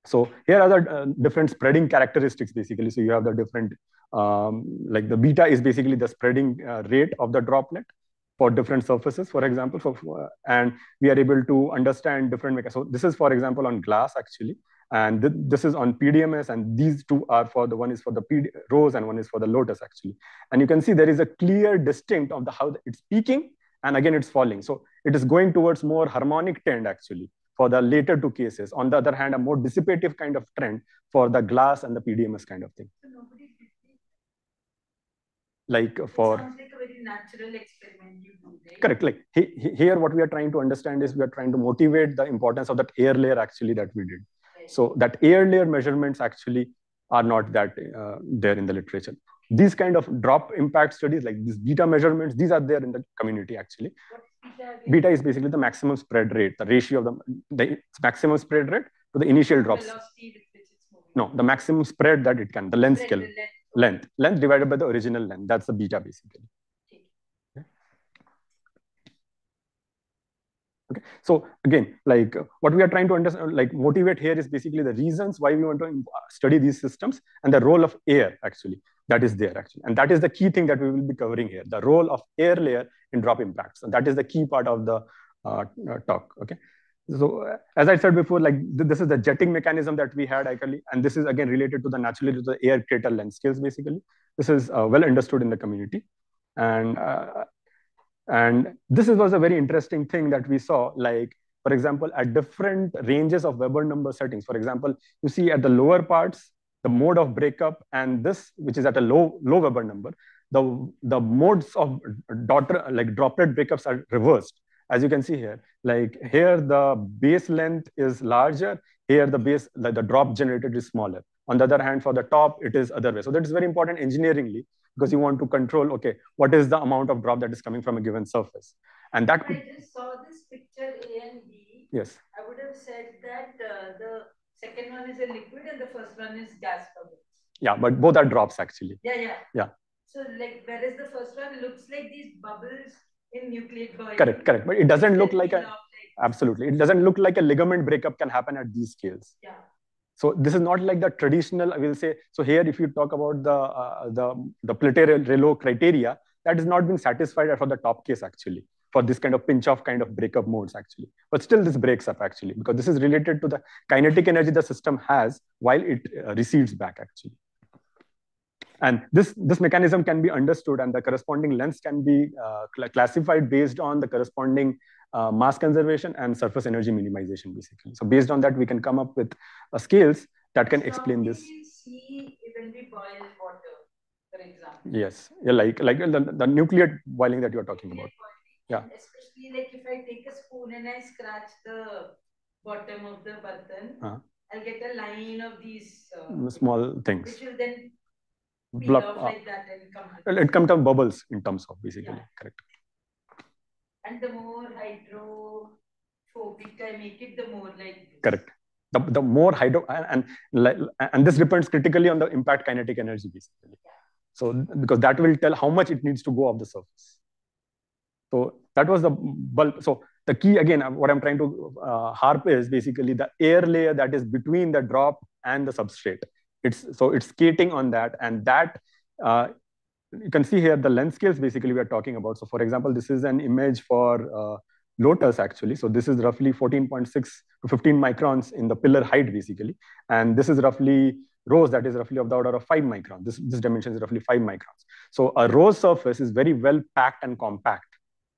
So here are the uh, different spreading characteristics, basically. So you have the different, um, like the beta is basically the spreading uh, rate of the droplet. for different surfaces, for example, for, and we are able to understand different mechanisms. So this is, for example, on glass actually, and th this is on PDMS, and these two are for the one is for the PD rose and one is for the lotus actually. And you can see there is a clear distinct of the how it's peaking and again it's falling. So it is going towards more harmonic trend actually for the later two cases. On the other hand, a more dissipative kind of trend for the glass and the PDMS kind of thing. So like for sounds like a very natural experiment you do right? correct like he, he, here what we are trying to understand is we are trying to motivate the importance of that air layer actually that we did. So that air layer measurements actually are not that uh, there in the literature. These kind of drop impact studies like these beta measurements these are there in the community actually. Beta, beta is basically the maximum spread rate the ratio of the, the maximum spread rate to the initial drops. Velocity with which it's no the maximum spread that it can the length scale. Length. length. Length divided by the original length. That's the beta basically okay. So again like what we are trying to understand like motivate here is basically the reasons why we want to study these systems and the role of air actually that is there actually. And that is the key thing that we will be covering here the role of air layer in drop impacts. And that is the key part of the uh, uh, talk okay? So uh, as i said before like th this is the jetting mechanism that we had actually and this is again related to the naturally to the air crater length scales basically. This is uh, well understood in the community. And uh, and this was a very interesting thing that we saw like for example at different ranges of weber number settings. For example you see at the lower parts the mode of breakup and this which is at a low low weber number the the modes of daughter like droplet breakups are reversed. As you can see here like here the base length is larger here the base like the drop generated is smaller on the other hand for the top it is other way so that is very important engineeringly because you want to control okay what is the amount of drop that is coming from a given surface and that could I just saw this picture A and B. yes I would have said that uh, the second one is a liquid and the first one is gas bubbles. yeah but both are drops actually Yeah, yeah. Yeah. So like whereas the first one looks like these bubbles in nucleate boiling. correct correct but it doesn't look like a absolutely it doesn't look like a ligament breakup can happen at these scales Yeah. So this is not like the traditional i will say so here if you talk about the uh, the the Plateau-Rayleigh criteria that is not being satisfied for the top case actually for this kind of pinch off kind of breakup modes actually. But still this breaks up actually because this is related to the kinetic energy the system has while it uh, recedes back actually. And this this mechanism can be understood and the corresponding lengths can be uh, cl classified based on the corresponding uh, mass conservation and surface energy minimization basically so based on that we can come up with uh, scales that can So explain this see when we boil water, for example. yes yeah, like like the, the nuclear boiling that you're talking about Boiling. Yeah. And Especially like if I take a spoon and I scratch the bottom of the burtan, Uh-huh. I'll get a line of these, uh, small things which will then peel Blup, off uh, like that and come out. it comes down bubbles in terms of basically Yeah. correct And the more hydrophobic I make it, the more like this. correct. The, the more hydro and, and and this depends critically on the impact kinetic energy basically. So because that will tell how much it needs to go off the surface. So that was the bulk. So the key again uh, what i'm trying to uh, harp is basically the air layer that is between the drop and the substrate. It's so it's skating on that and that uh, you can see here the length scales basically we are talking about. So for example this is an image for uh, lotus actually. So this is roughly 14.6 to 15 microns in the pillar height basically. And this is roughly rose that is roughly of the order of 5 microns. This, this dimension is roughly 5 microns. So a rose surface is very well packed and compact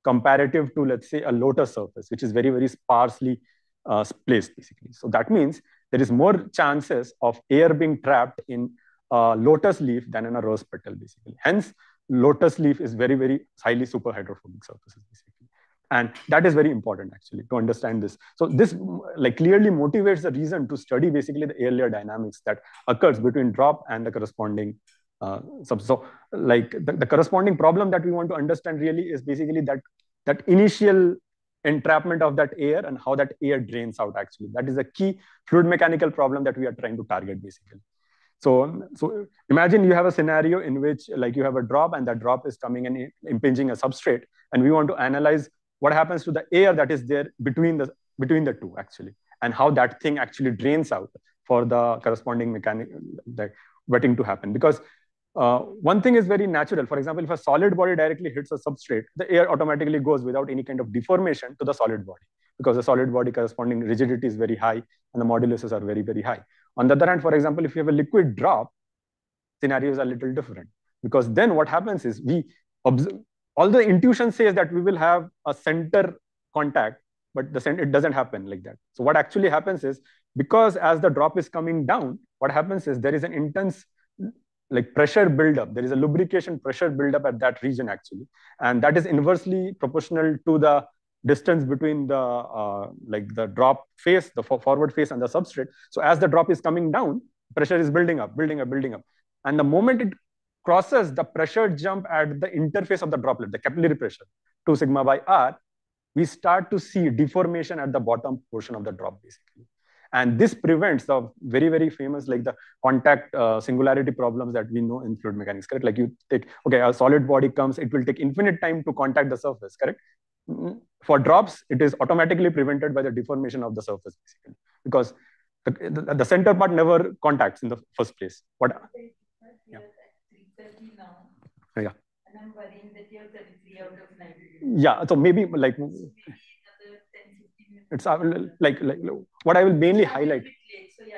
comparative to let's say a lotus surface which is very very sparsely uh, placed basically. So that means there is more chances of air being trapped in a lotus leaf than in a rose petal basically. Hence lotus leaf is very very highly super hydrophobic surfaces basically. And that is very important actually to understand this. So this like clearly motivates the reason to study basically the air layer dynamics that occurs between drop and the corresponding uh, sub so like the, the corresponding problem that we want to understand really is basically that that initial entrapment of that air and how that air drains out actually. That is a key fluid mechanical problem that we are trying to target basically so, so imagine you have a scenario in which like you have a drop and that drop is coming and impinging a substrate and we want to analyze what happens to the air that is there between the between the two actually and how that thing actually drains out for the corresponding mechanic like wetting to happen because uh, one thing is very natural. For example, if a solid body directly hits a substrate, the air automatically goes without any kind of deformation to the solid body because the solid body corresponding rigidity is very high and the moduluses are very, very high. On the other hand, for example, if you have a liquid drop, scenarios are a little different because then what happens is we observe, all the intuition says that we will have a center contact, but the center, it doesn't happen like that. So what actually happens is because as the drop is coming down, what happens is there is an intense like pressure buildup. There is a lubrication pressure buildup at that region actually, and that is inversely proportional to the distance between the uh, like the drop face, the forward face, and the substrate. So as the drop is coming down, pressure is building up, building up, building up, and the moment it crosses the pressure jump at the interface of the droplet, the capillary pressure, 2 sigma by r, we start to see deformation at the bottom portion of the drop basically. And this prevents the very, very famous, like the contact uh, singularity problems that we know in fluid mechanics, correct? Like you take, okay, a solid body comes, it will take infinite time to contact the surface, correct? For drops, it is automatically prevented by the deformation of the surface, basically, because the, the, the center part never contacts in the first place. What? Yeah. Yeah. And I'm worrying that you're 33 out of 90. Yeah, so maybe like it's uh, like like what I will mainly highlight.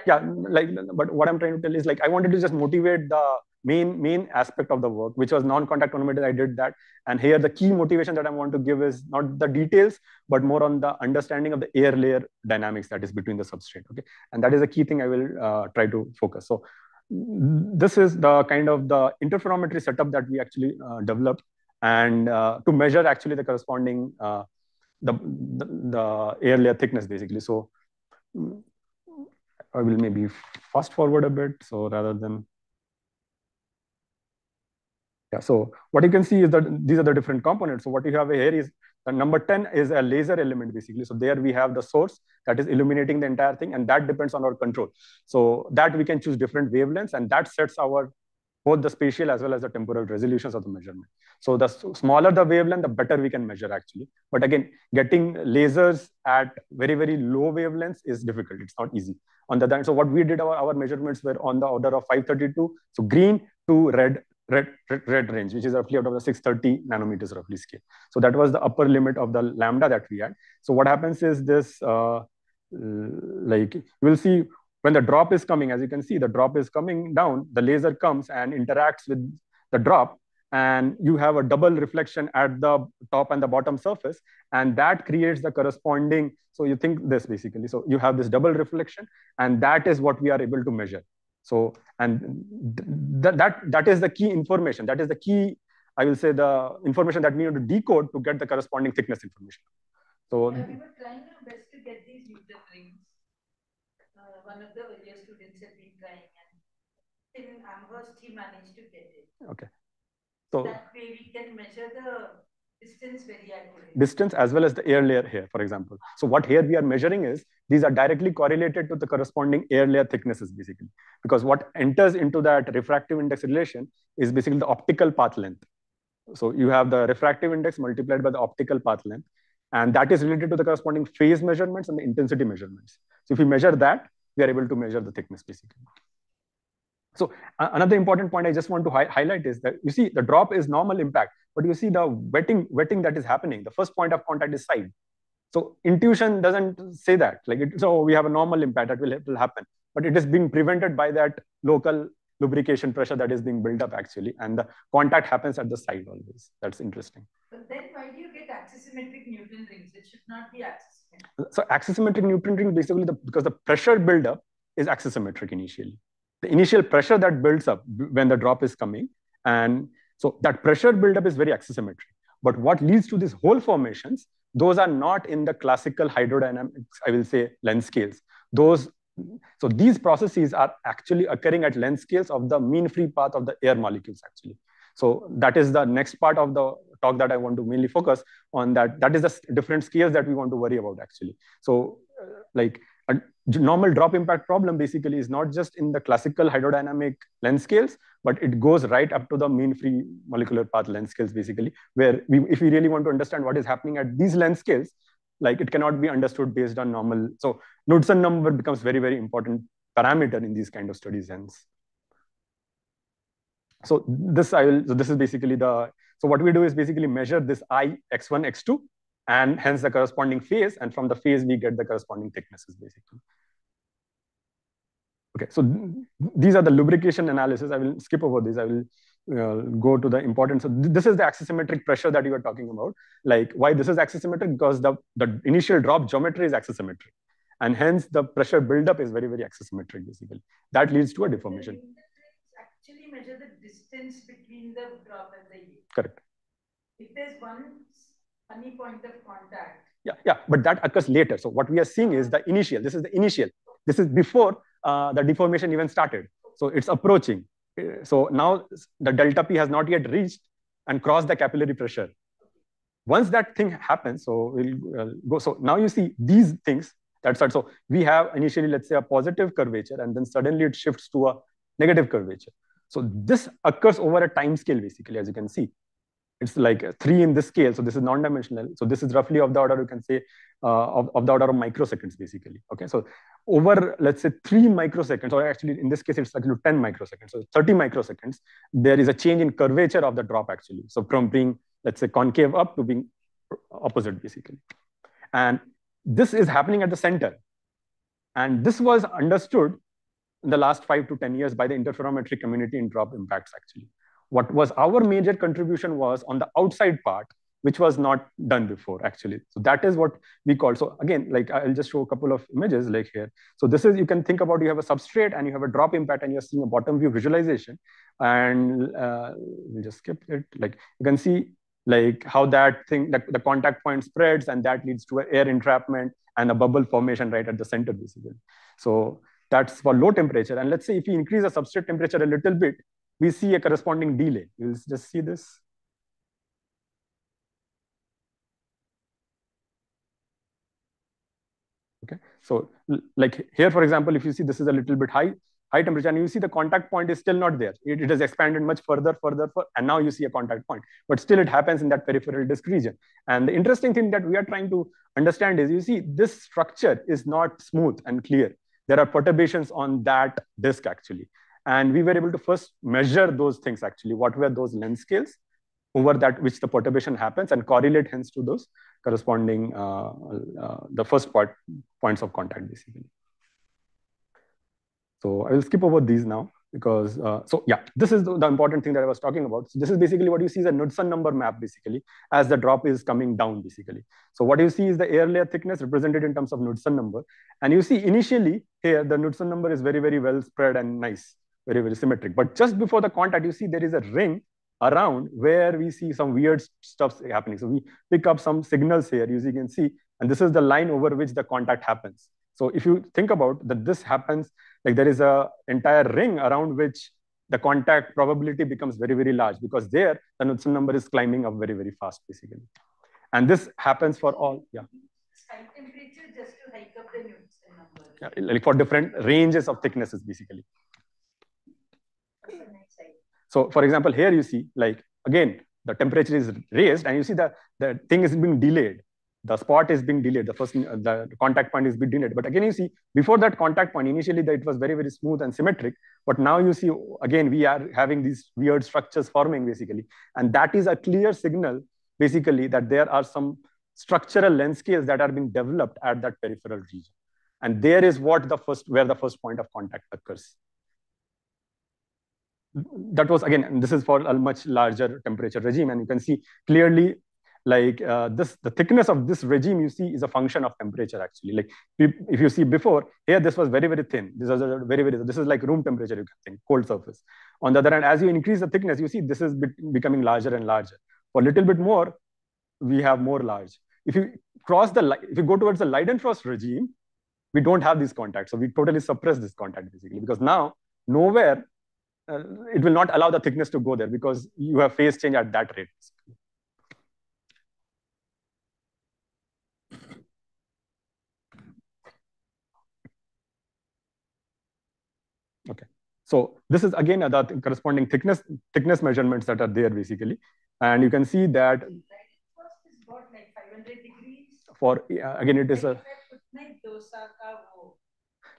Yeah, like but what I'm trying to tell is like I wanted to just motivate the main main aspect of the work, which was non-contact tonometer. I did that, and here the key motivation that I want to give is not the details, but more on the understanding of the air layer dynamics that is between the substrate. Okay, and that is a key thing I will uh, try to focus. So this is the kind of the interferometry setup that we actually uh, developed and uh, to measure actually the corresponding uh, the, the, the air layer thickness basically. So I will maybe fast forward a bit. So rather than, yeah, so what you can see is that these are the different components. So what you have here is the number 10 is a laser element basically. So there we have the source that is illuminating the entire thing and that depends on our control. So that we can choose different wavelengths and that sets our both the spatial as well as the temporal resolutions of the measurement. So the smaller the wavelength, the better we can measure actually. But again, getting lasers at very, very low wavelengths is difficult. It's not easy. On the other hand, so what we did, our, our measurements were on the order of 532. So green to red, red, red, red range, which is roughly out of the 630 nanometers roughly scale. So that was the upper limit of the lambda that we had. So what happens is this, uh, like we'll see when the drop is coming, as you can see, the drop is coming down, the laser comes and interacts with the drop and you have a double reflection at the top and the bottom surface and that creates the corresponding so you think this basically so you have this double reflection and that is what we are able to measure so and th that that is the key information that is the key i will say the information that we need to decode to get the corresponding thickness information so yeah, we were trying our best to get these Newton rings uh, one of the earlier students had been trying, and in Amherst, he managed to get it. Okay. So that way we can measure the distance. As well as the air layer here, for example. So what here we are measuring is these are directly correlated to the corresponding air layer thicknesses, basically. Because what enters into that refractive index relation is basically the optical path length. So you have the refractive index multiplied by the optical path length. And that is related to the corresponding phase measurements and the intensity measurements. So if we measure that, we are able to measure the thickness basically. So another important point I just want to hi highlight is that you see the drop is normal impact, but you see the wetting wetting that is happening. The first point of contact is side. So intuition doesn't say that. Like it, so we have a normal impact that will, will happen, but it is being prevented by that local lubrication pressure that is being built up actually, and the contact happens at the side always. That's interesting. But then why do you get axisymmetric Newton rings? It should not be axisymmetric. So axisymmetric Newton ring basically the, because the pressure buildup is axisymmetric initially. The initial pressure that builds up when the drop is coming. And so that pressure buildup is very axisymmetric. But what leads to these hole formations, those are not in the classical hydrodynamics, I will say, length scales. Those, so these processes are actually occurring at length scales of the mean free path of the air molecules, actually. So that is the next part of the talk that I want to mainly focus on that. That is the different scales that we want to worry about actually. So uh, like normal drop impact problem basically is not just in the classical hydrodynamic length scales, but it goes right up to the mean free molecular path length scales basically, where we, if we really want to understand what is happening at these length scales, like it cannot be understood based on normal. So Knudsen number becomes very, very important parameter in these kind of studies hence. So this I will, so this is basically the, so what we do is basically measure this I, x1, x2, and hence the corresponding phase. And from the phase, we get the corresponding thicknesses basically. Okay, so th these are the lubrication analysis. I will skip over this. I will uh, go to the important. So th this is the axisymmetric pressure that you are talking about. Like why this is axisymmetric? Because the, the initial drop geometry is axisymmetric. And hence the pressure buildup is very, very axisymmetric basically. That leads to a deformation. Actually measure the distance between the drop and the yield. Correct. If there's one funny point of contact. Yeah, yeah, but that occurs later. So what we are seeing is the initial. This is the initial. This is before uh, the deformation even started. So it's approaching. So now the delta P has not yet reached and crossed the capillary pressure. Once that thing happens, so we'll uh, go. So now you see these things that start. So we have initially, let's say, a positive curvature, and then suddenly it shifts to a negative curvature. So this occurs over a time scale, basically, as you can see it's like three in this scale. So this is non-dimensional. So this is roughly of the order, you can say, uh, of, of the order of microseconds, basically. Okay, so over, let's say, three microseconds, or actually in this case, it's actually 10 microseconds. So 30 microseconds, there is a change in curvature of the drop, actually. So from being, let's say, concave up to being opposite, basically. And this is happening at the center. And this was understood in the last five to 10 years by the interferometry community in drop impacts, actually. What was our major contribution was on the outside part, which was not done before actually. So that is what we call. So again, like I'll just show a couple of images like here. So this is, you can think about you have a substrate and you have a drop impact and you're seeing a bottom view visualization. And uh, we'll just skip it. Like you can see like how that thing, like the contact point spreads and that leads to air entrapment and a bubble formation right at the center basically. So that's for low temperature. And let's say if you increase the substrate temperature a little bit, we see a corresponding delay. You'll just see this. Okay, so like here, for example, if you see this is a little bit high, high temperature, and you see the contact point is still not there. It, it has expanded much further, further, and now you see a contact point. But still, it happens in that peripheral disk region. And the interesting thing that we are trying to understand is, you see, this structure is not smooth and clear. There are perturbations on that disk actually. And we were able to first measure those things actually. What were those length scales over that which the perturbation happens and correlate hence to those corresponding uh, uh, the first part points of contact basically. So I will skip over these now because uh, so yeah this is the, the, important thing that i was talking about so this is basically what you see is a knudsen number map basically as the drop is coming down basically so what you see is the air layer thickness represented in terms of knudsen number and you see initially here the knudsen number is very very well spread and nice very, very symmetric. But just before the contact, you see there is a ring around where we see some weird stuff happening. So we pick up some signals here, as you can see, and this is the line over which the contact happens. So if you think about that, this happens, like there is a entire ring around which the contact probability becomes very, very large because there the Knudsen number is climbing up very, very fast, basically. And this happens for all, yeah. Temperature just to hike up the Knudsen number. Yeah, like for different ranges of thicknesses, basically. So for example, here you see like, again, the temperature is raised and you see the, the thing is being delayed. The spot is being delayed. The first, uh, the contact point is being delayed. But again, you see before that contact point, initially that it was very, very smooth and symmetric. But now you see, again, we are having these weird structures forming basically. And that is a clear signal basically that there are some structural length scales that are being developed at that peripheral region. And there is what the first, where the first point of contact occurs that was again this is for a much larger temperature regime. And you can see clearly like uh, this the thickness of this regime you see is a function of temperature actually. Like if you see before here this was very very thin. This is very very this is like room temperature you can think cold surface. On the other hand as you increase the thickness you see this is becoming larger and larger. For a little bit more we have more large. If you cross the if you go towards the Leidenfrost regime we don't have these contacts. So we totally suppress this contact basically. Because now nowhere uh, it will not allow the thickness to go there because you have phase change at that rate. Okay, so this is again the corresponding thickness thickness measurements that are there basically, and you can see that for again it is a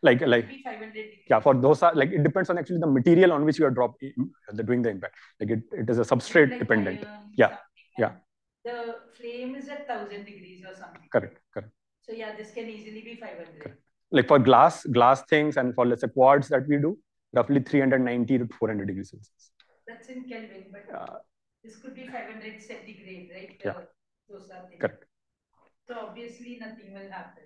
like like Maybe 500 degrees. yeah for those are like it depends on actually the material on which you are drop the doing the impact like it, it is a substrate Like dependent Yeah, yeah. The flame is at 1000 degrees or something. correct correct So yeah, this can easily be 500. correct. like for glass glass things and for let's say quartz that we do roughly 390 to 400 degrees celsius That's in Kelvin, but uh, this could be 500 centigrade, right? Yeah. Those are things. correct So obviously nothing will happen.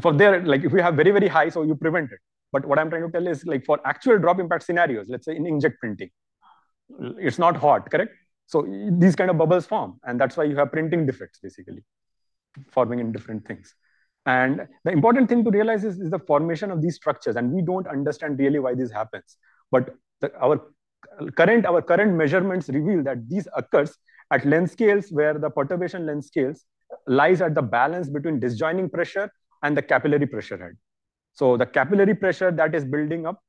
For there like if we have very very high so you prevent it. But what i'm trying to tell is like for actual drop impact scenarios let's say in inkjet printing it's not hot correct? So these kind of bubbles form and that's why you have printing defects basically forming in different things. And the important thing to realize is, is the formation of these structures and we don't understand really why this happens. But the, our current our current measurements reveal that these occurs at length scales where the perturbation length scales lies at the balance between disjoining pressure and the capillary pressure head. So the capillary pressure that is building up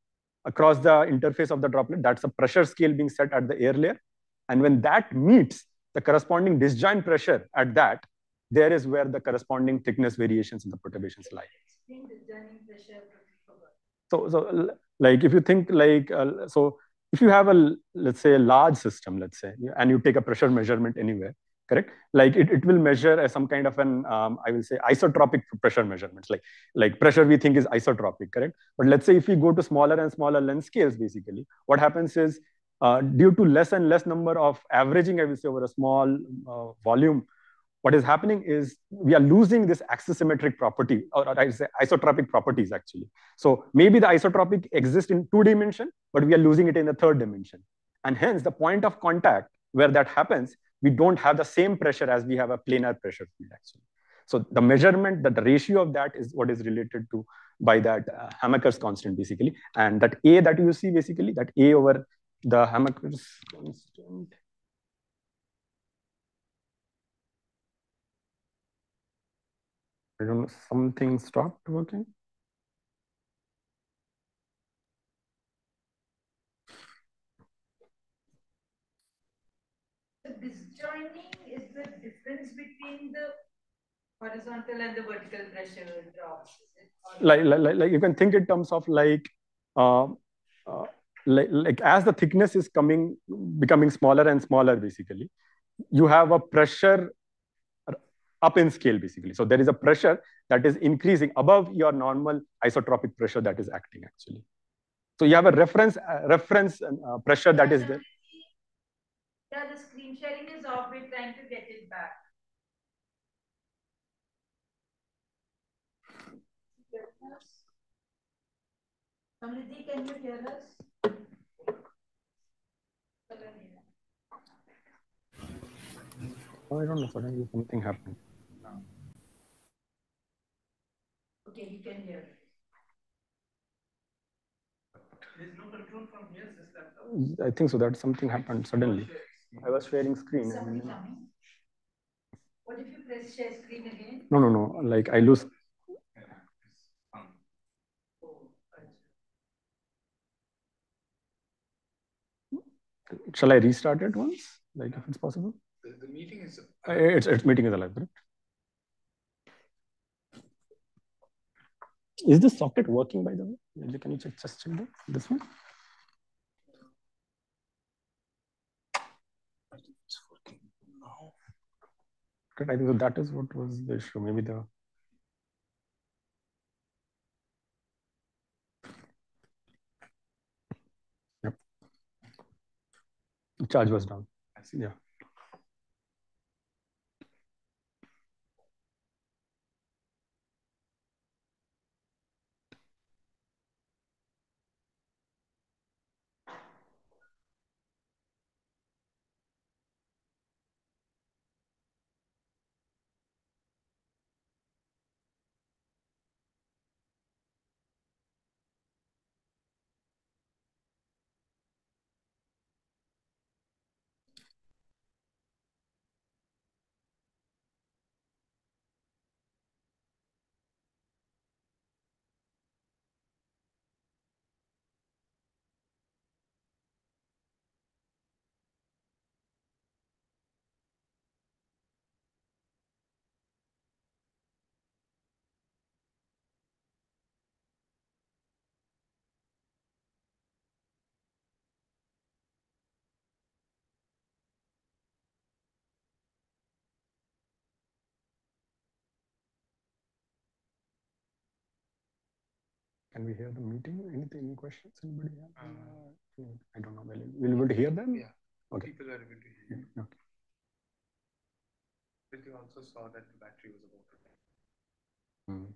across the interface of the droplet, that's a pressure scale being set at the air layer. And when that meets the corresponding disjoining pressure at that, there is where the corresponding thickness variations in the perturbations lie. Explain disjoining pressure. So, so like if you think like, uh, so if you have a, let's say a large system, let's say, and you take a pressure measurement anywhere, correct? Like it, it will measure as some kind of an, um, I will say isotropic pressure measurements, like, like pressure we think is isotropic, correct? But let's say if we go to smaller and smaller length scales, basically, what happens is uh, due to less and less number of averaging, I will say over a small uh, volume, what is happening is we are losing this axisymmetric property, or, or I say isotropic properties actually. So maybe the isotropic exists in two dimension, but we are losing it in the third dimension. And hence the point of contact where that happens, we don't have the same pressure as we have a planar pressure field actually. So the measurement, that the ratio of that is what is related to by that uh, Hamaker's constant basically. And that A that you see basically, that A over the Hamaker's constant. I don't know, something stopped working. So disjoining is the difference between the horizontal and the vertical pressure drops. like, like- like you can think in terms of like, uh, uh, like, like as the thickness is coming, becoming smaller and smaller, basically, you have a pressure up in scale, basically. So there is a pressure that is increasing above your normal isotropic pressure that is acting actually. So you have a reference uh, reference uh, pressure that is there. Yeah, the screen sharing is off. We're trying to get it back. Samriddhi, can you hear us? Oh, I don't know. Suddenly something happened. Okay, you can hear. I think so. That something happened suddenly. I was sharing screen. Somebody And, coming? What if you press share screen again? no, no, no. Like I lose. Shall I restart it once? Like if it's possible? The, the meeting is. Uh, It's, it's meeting is alive, correct? Is this socket working by the way? Can you check just check that? This one? It's working now. Correct. I think that is what was the issue. Maybe the Charge was down. Yeah. Can we hear the meeting? Anything, any questions? Anybody have? Uh, I don't know. Will we be able to hear them? Yeah. Okay. People are able to hear. Yeah, okay. But you also saw that the battery was about to die. Mm.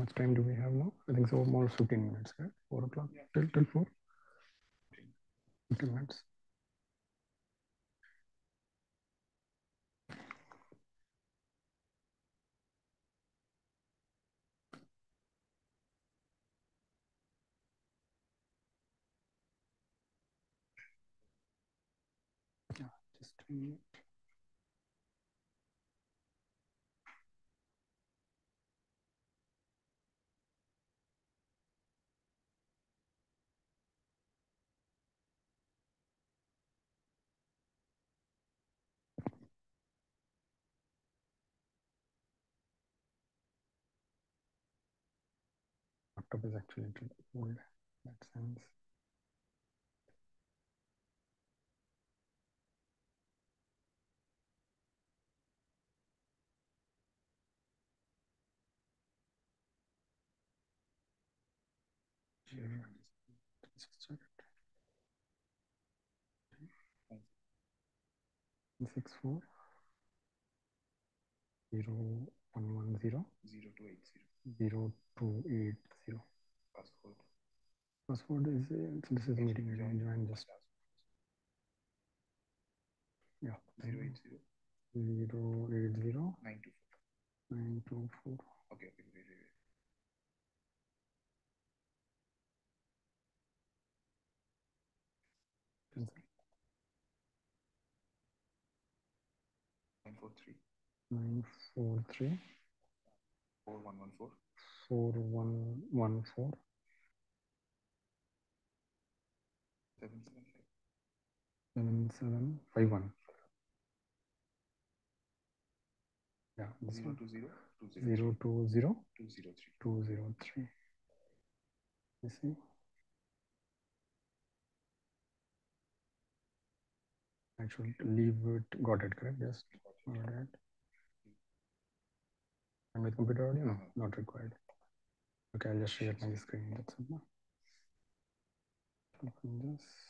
Much time do we have now? I think so almost 15 minutes, right? Four o'clock Yeah. till till four? 15 minutes. Yeah, just Laptop is actually a little old in that sense. Six four zero one one zero Zero two eight zero. Zero two eight zero. Passcode. Password is uh, this is meeting ID. Join just yeah. Zero eight zero Zero eight zero nine two four. nine two four. Okay, okay, wait, wait, wait. Nine four three Nine four three four one one four four one one four seven seven five. seven seven five one. Yeah, this Zero one. two zero two zero Zero two zero two zero three. two zero three. You see? I should leave it. Got it, correct? Yes. Got it. And with computer audio? No, not required. Okay, I'll just share my screen. That's it. Open this.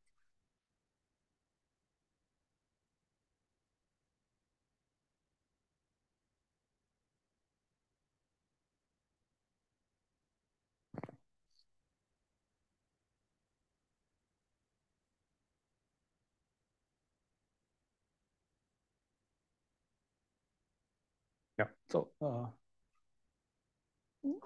Yeah. So uh,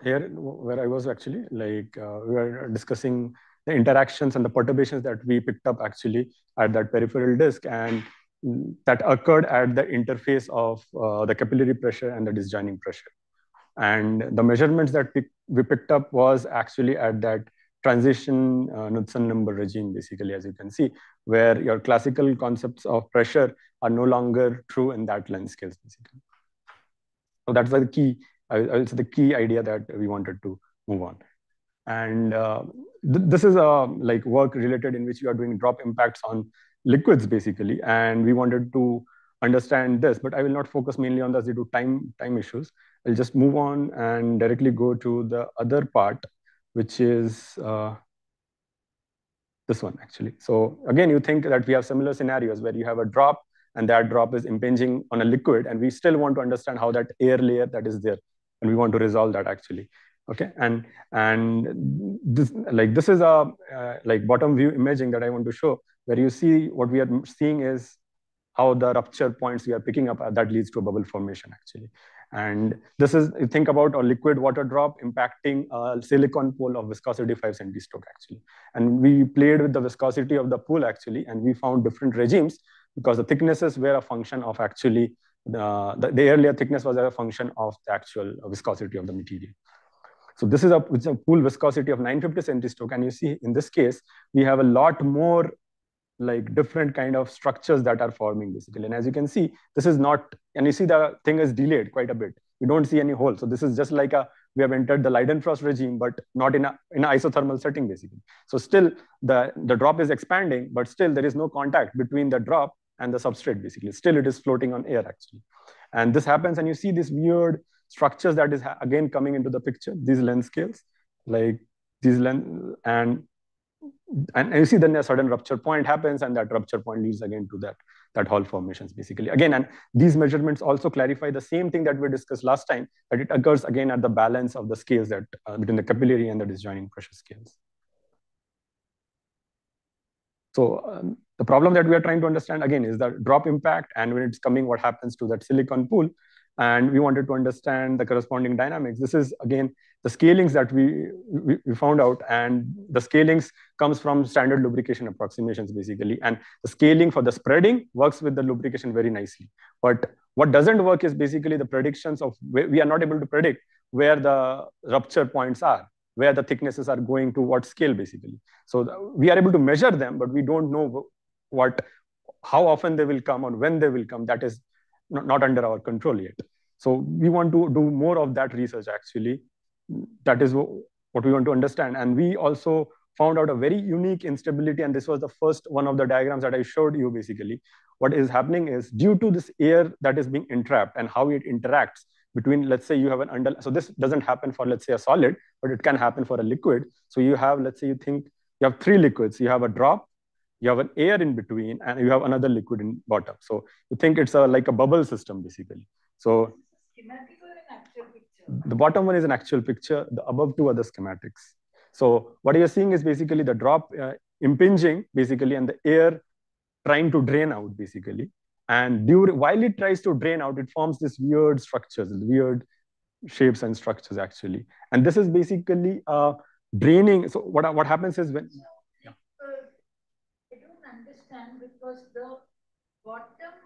here, where I was actually like uh, we were discussing the interactions and the perturbations that we picked up actually at that peripheral disk, and mm, that occurred at the interface of uh, the capillary pressure and the disjoining pressure. And the measurements that we, we picked up was actually at that transition uh, Knudsen number regime, basically, as you can see, where your classical concepts of pressure are no longer true in that length scales, basically. So that's the key I, will say the key idea that we wanted to move on. And uh, th this is a like work related in which we are doing drop impacts on liquids basically. And we wanted to understand this, but I will not focus mainly on this due to time, time issues. I'll just move on and directly go to the other part, which is uh, this one actually. So again, you think that we have similar scenarios where you have a drop and that drop is impinging on a liquid and we still want to understand how that air layer that is there and we want to resolve that actually. Okay? And and this like this is a uh, like bottom view imaging that i want to show where you see what we are seeing is how the rupture points we are picking up uh, that leads to a bubble formation actually. And this is think about a liquid water drop impacting a silicon pool of viscosity 5 centistoke actually. And we played with the viscosity of the pool actually and we found different regimes because the thicknesses were a function of actually the, the, the earlier thickness was a function of the actual viscosity of the material. So this is a, it's a pool viscosity of 950 centistoke. And you see in this case, we have a lot more like different kind of structures that are forming basically. And as you can see, this is not, and you see the thing is delayed quite a bit. You don't see any hole. So this is just like a, we have entered the Leidenfrost regime, but not in a in an isothermal setting basically. So still the, the drop is expanding, but still there is no contact between the drop and the substrate basically. Still it is floating on air actually. And this happens and you see these weird structures that is again coming into the picture, these length scales, like these length and and you see then a sudden rupture point happens and that rupture point leads again to that that hall formations basically again and these measurements also clarify the same thing that we discussed last time that it occurs again at the balance of the scales that uh, between the capillary and the disjoining pressure scales so um, the problem that we are trying to understand again is the drop impact and when it's coming, what happens to that silicon pool. And we wanted to understand the corresponding dynamics. This is again, the scalings that we, we, we found out and the scalings comes from standard lubrication approximations basically. And the scaling for the spreading works with the lubrication very nicely. But what doesn't work is basically the predictions of, we are not able to predict where the rupture points are where the thicknesses are going to what scale basically. So we are able to measure them, but we don't know what, how often they will come or when they will come. That is not, not under our control yet. So we want to do more of that research actually. That is what we want to understand. And we also found out a very unique instability. And this was the first one of the diagrams that I showed you basically. What is happening is due to this air that is being entrapped and how it interacts between, let's say you have an under, so this doesn't happen for, let's say a solid, but it can happen for a liquid. So you have, let's say you think you have three liquids, you have a drop, you have an air in between, and you have another liquid in bottom. So you think it's a, like a bubble system basically. So the bottom one is an actual picture, the above two are the schematics. So what you're seeing is basically the drop uh, impinging basically and the air trying to drain out basically. And during, while it tries to drain out, it forms this weird structures, weird shapes and structures actually. And this is basically uh, draining. So what, what happens is when... Yeah. Uh, I don't understand because the bottom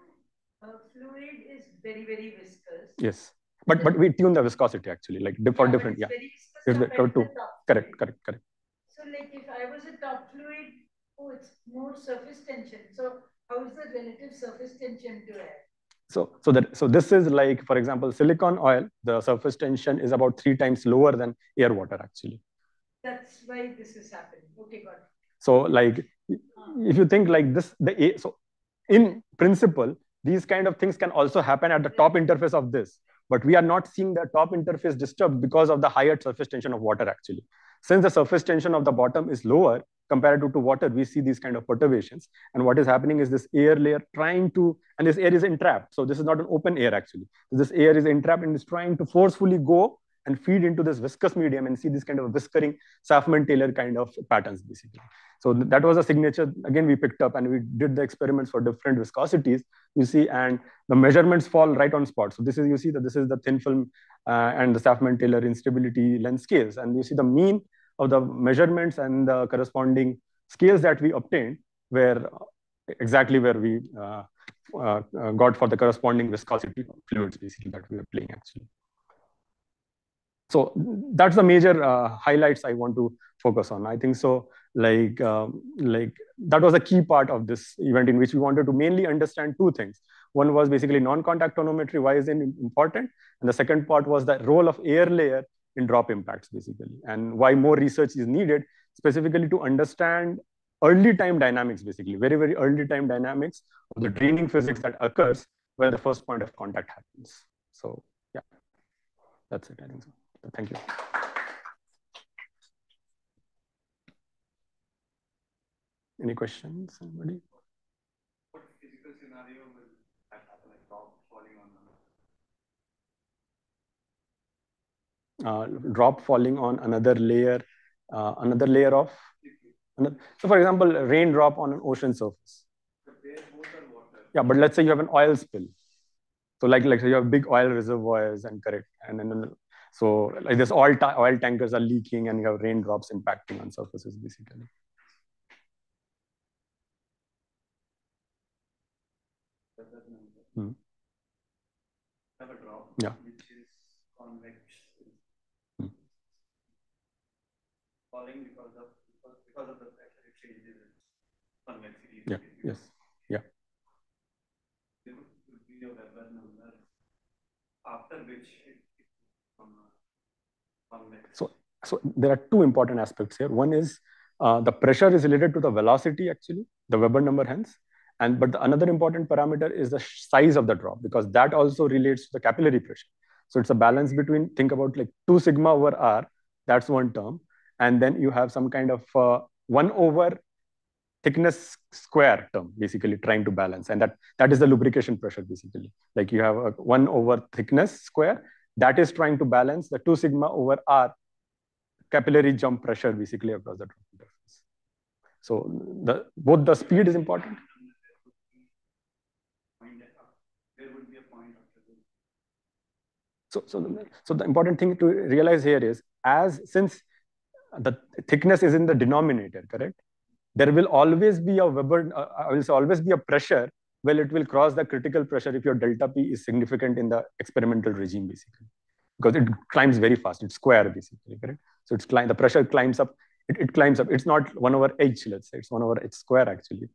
uh, fluid is very, very viscous. Yes. But but we tune the viscosity actually, like for yeah, different, yeah. It's the, two. Correct, correct, correct. So like if I was a top fluid, oh, it's more surface tension. So how is the relative surface tension to air? So, so that so this is like, for example, silicon oil, the surface tension is about three times lower than air water actually. That's why this is happening. Okay, got it. So like, if you think like this, the A, so in principle, these kind of things can also happen at the top interface of this, but we are not seeing the top interface disturbed because of the higher surface tension of water actually. Since the surface tension of the bottom is lower, comparative to water, we see these kind of perturbations. And what is happening is this air layer trying to, and this air is entrapped. So this is not an open air actually. This air is entrapped and is trying to forcefully go and feed into this viscous medium and see this kind of whiskering Saffman-Taylor kind of patterns basically. So that was a signature, again, we picked up and we did the experiments for different viscosities, you see, and the measurements fall right on spot. So this is, you see that this is the thin film uh, and the Saffman-Taylor instability length scales. And you see the mean of the measurements and the corresponding scales that we obtained were exactly where we uh, uh, got for the corresponding viscosity fluids basically that we were playing actually. So that's the major uh, highlights I want to focus on. I think so like, um, like that was a key part of this event in which we wanted to mainly understand two things. One was basically non-contact tonometry. Why is it important? And the second part was the role of air layer in drop impacts, basically, and why more research is needed, specifically to understand early time dynamics, basically, very, very early time dynamics of the draining physics that occurs where the first point of contact happens. So yeah, that's it, I think so. Thank you. Any questions, anybody? What physical scenario will that happen, like drop falling on another? uh, drop falling on another layer, uh, another layer of. Another, so, for example, raindrop on an ocean surface. Yeah, but let's say you have an oil spill. So, like, like you have big oil reservoirs and correct, and then so like this oil ta oil tankers are leaking, and you have raindrops impacting on surfaces, basically. Hmm. Yeah. which is convex, falling because of because, of the pressure. Yeah. Yes. Yeah. There would be a Weber number after which. So, so there are two important aspects here. One is uh, the pressure is related to the velocity, actually, the Weber number hence. And but the, another important parameter is the size of the drop because that also relates to the capillary pressure. So it's a balance between think about like two sigma over r. That's one term, and then you have some kind of uh, one over thickness square term basically trying to balance and that that is the lubrication pressure basically like you have a one over thickness square that is trying to balance the two sigma over r capillary jump pressure basically across the drop interface so the both the speed is important So, so, the, so the important thing to realize here is as since the thickness is in the denominator, correct? There will always be a Weber, uh, I will always be a pressure well, it will cross the critical pressure if your delta P is significant in the experimental regime, basically, because it climbs very fast. It's square, basically, correct? So it's climb, the pressure climbs up. It, it climbs up. It's not one over h, let's say. It's one over h square, actually.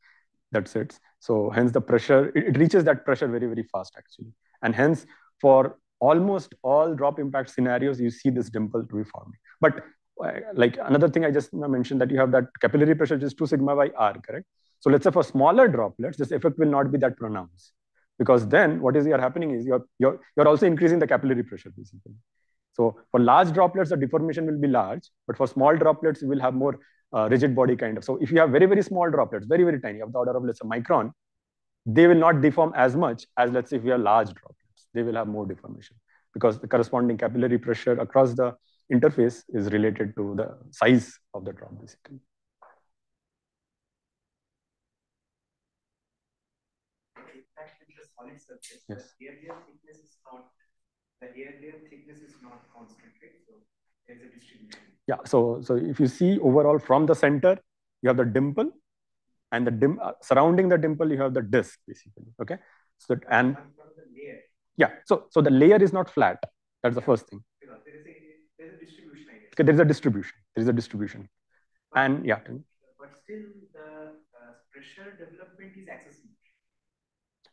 That's it. So hence the pressure, it, it reaches that pressure very, very fast, actually. And hence, for almost all drop impact scenarios, you see this dimple to be forming. But uh, like another thing I just mentioned that you have that capillary pressure just 2 sigma by r, correct? So let's say for smaller droplets, this effect will not be that pronounced because then what is here happening is you're, you're, you're also increasing the capillary pressure basically. So for large droplets, the deformation will be large, but for small droplets, you will have more uh, rigid body kind of. So if you have very, very small droplets, very, very tiny, of the order of let's say micron, they will not deform as much as let's say if you have large droplets they will have more deformation because the corresponding capillary pressure across the interface is related to the size of the drop, basically. Yes. The air layer thickness is not the air layer thickness is not constant, right? So there's a distribution. Yeah. So so if you see overall from the center, you have the dimple, and the dim uh, surrounding the dimple you have the disc basically. Okay. So and yeah. So, so the layer is not flat. That's the first thing. There is a, there is a distribution, Okay, there is a distribution. There is a distribution. But, and yeah. But still, the uh, pressure development is axisymmetric.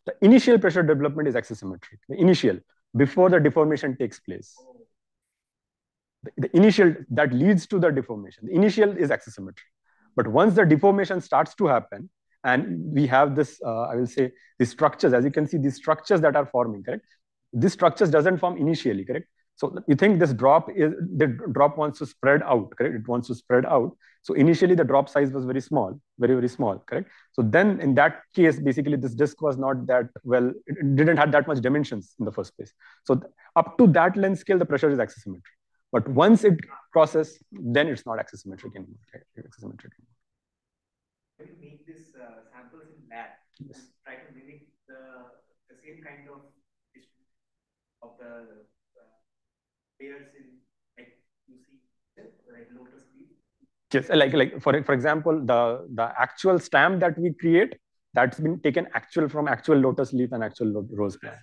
The initial pressure development is axisymmetric. The initial, before the deformation takes place. The, the initial that leads to the deformation. The initial is axisymmetric. But once the deformation starts to happen, and we have this, uh, I will say, these structures, as you can see, these structures that are forming, correct? This structures doesn't form initially, correct? So you think this drop is, the drop wants to spread out, correct? It wants to spread out. So initially the drop size was very small, very, very small, correct? So then in that case, basically this disk was not that well, it didn't have that much dimensions in the first place. So up to that length scale, the pressure is axisymmetric. But once it crosses, then it's not axisymmetric anymore, right? Axisymmetric anymore when you make these uh, samples in lab, yes. try to mimic the, the same kind of of the in like you see like lotus leaf. Yes, like like for for example, the the actual stamp that we create that's been taken actual from actual lotus leaf and actual rose plant.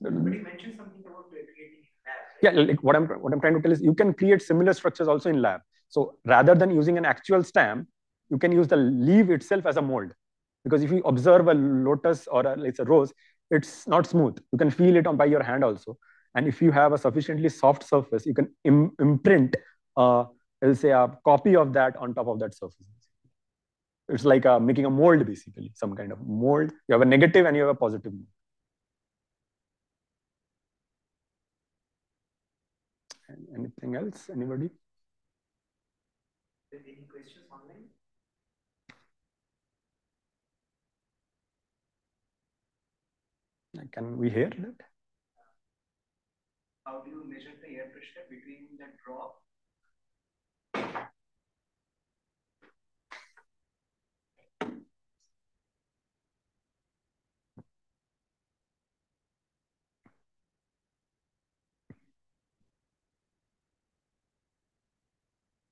But you mentioned something about creating lab. Yeah, like what I'm what I'm trying to tell is you can create similar structures also in lab. So rather than using an actual stamp, you can use the leaf itself as a mold. Because if you observe a lotus or a, it's a rose, it's not smooth. You can feel it on by your hand also. And if you have a sufficiently soft surface, you can Im imprint, uh, I'll say a copy of that on top of that surface. It's like a, making a mold, basically, some kind of mold. You have a negative and you have a positive mold. Anything else? Anybody? Any questions online? Can we hear that? How do you measure the air pressure between the drop?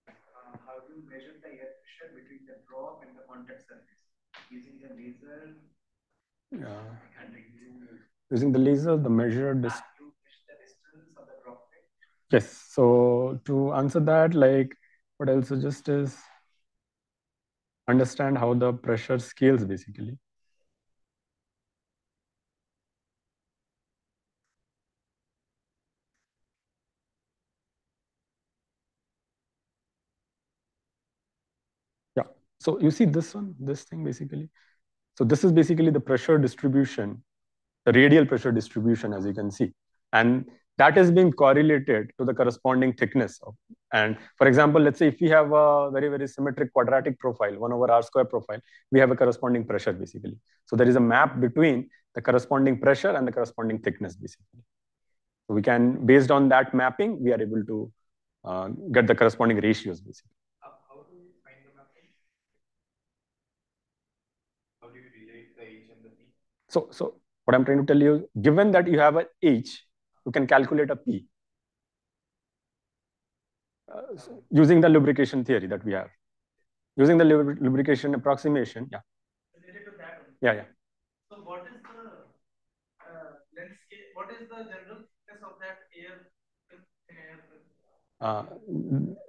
Uh, how do you measure the air pressure between the drop and the contact surface? Using the laser? Yeah. I can't read it. Using the laser, the measured dis- Ah, you measure the distance of the drop, right? Yes. So to answer that, like what I'll suggest is understand how the pressure scales basically. Yeah. So you see this one, this thing basically. So this is basically the pressure distribution, the radial pressure distribution, as you can see. And that is being correlated to the corresponding thickness of. And for example, let's say if we have a very, very symmetric quadratic profile, one over r square profile, we have a corresponding pressure basically. So there is a map between the corresponding pressure and the corresponding thickness basically. So we can, based on that mapping, we are able to uh, get the corresponding ratios basically. How, how do you find the mapping? How do you relate the H and the P? So, so what I'm trying to tell you, given that you have an H, you can calculate a P uh, so using the lubrication theory that we have. Using the lubri- lubrication approximation, yeah, Related to that only. yeah, yeah. So what is the uh, landscape, what is the general thickness of that air? air? Uh,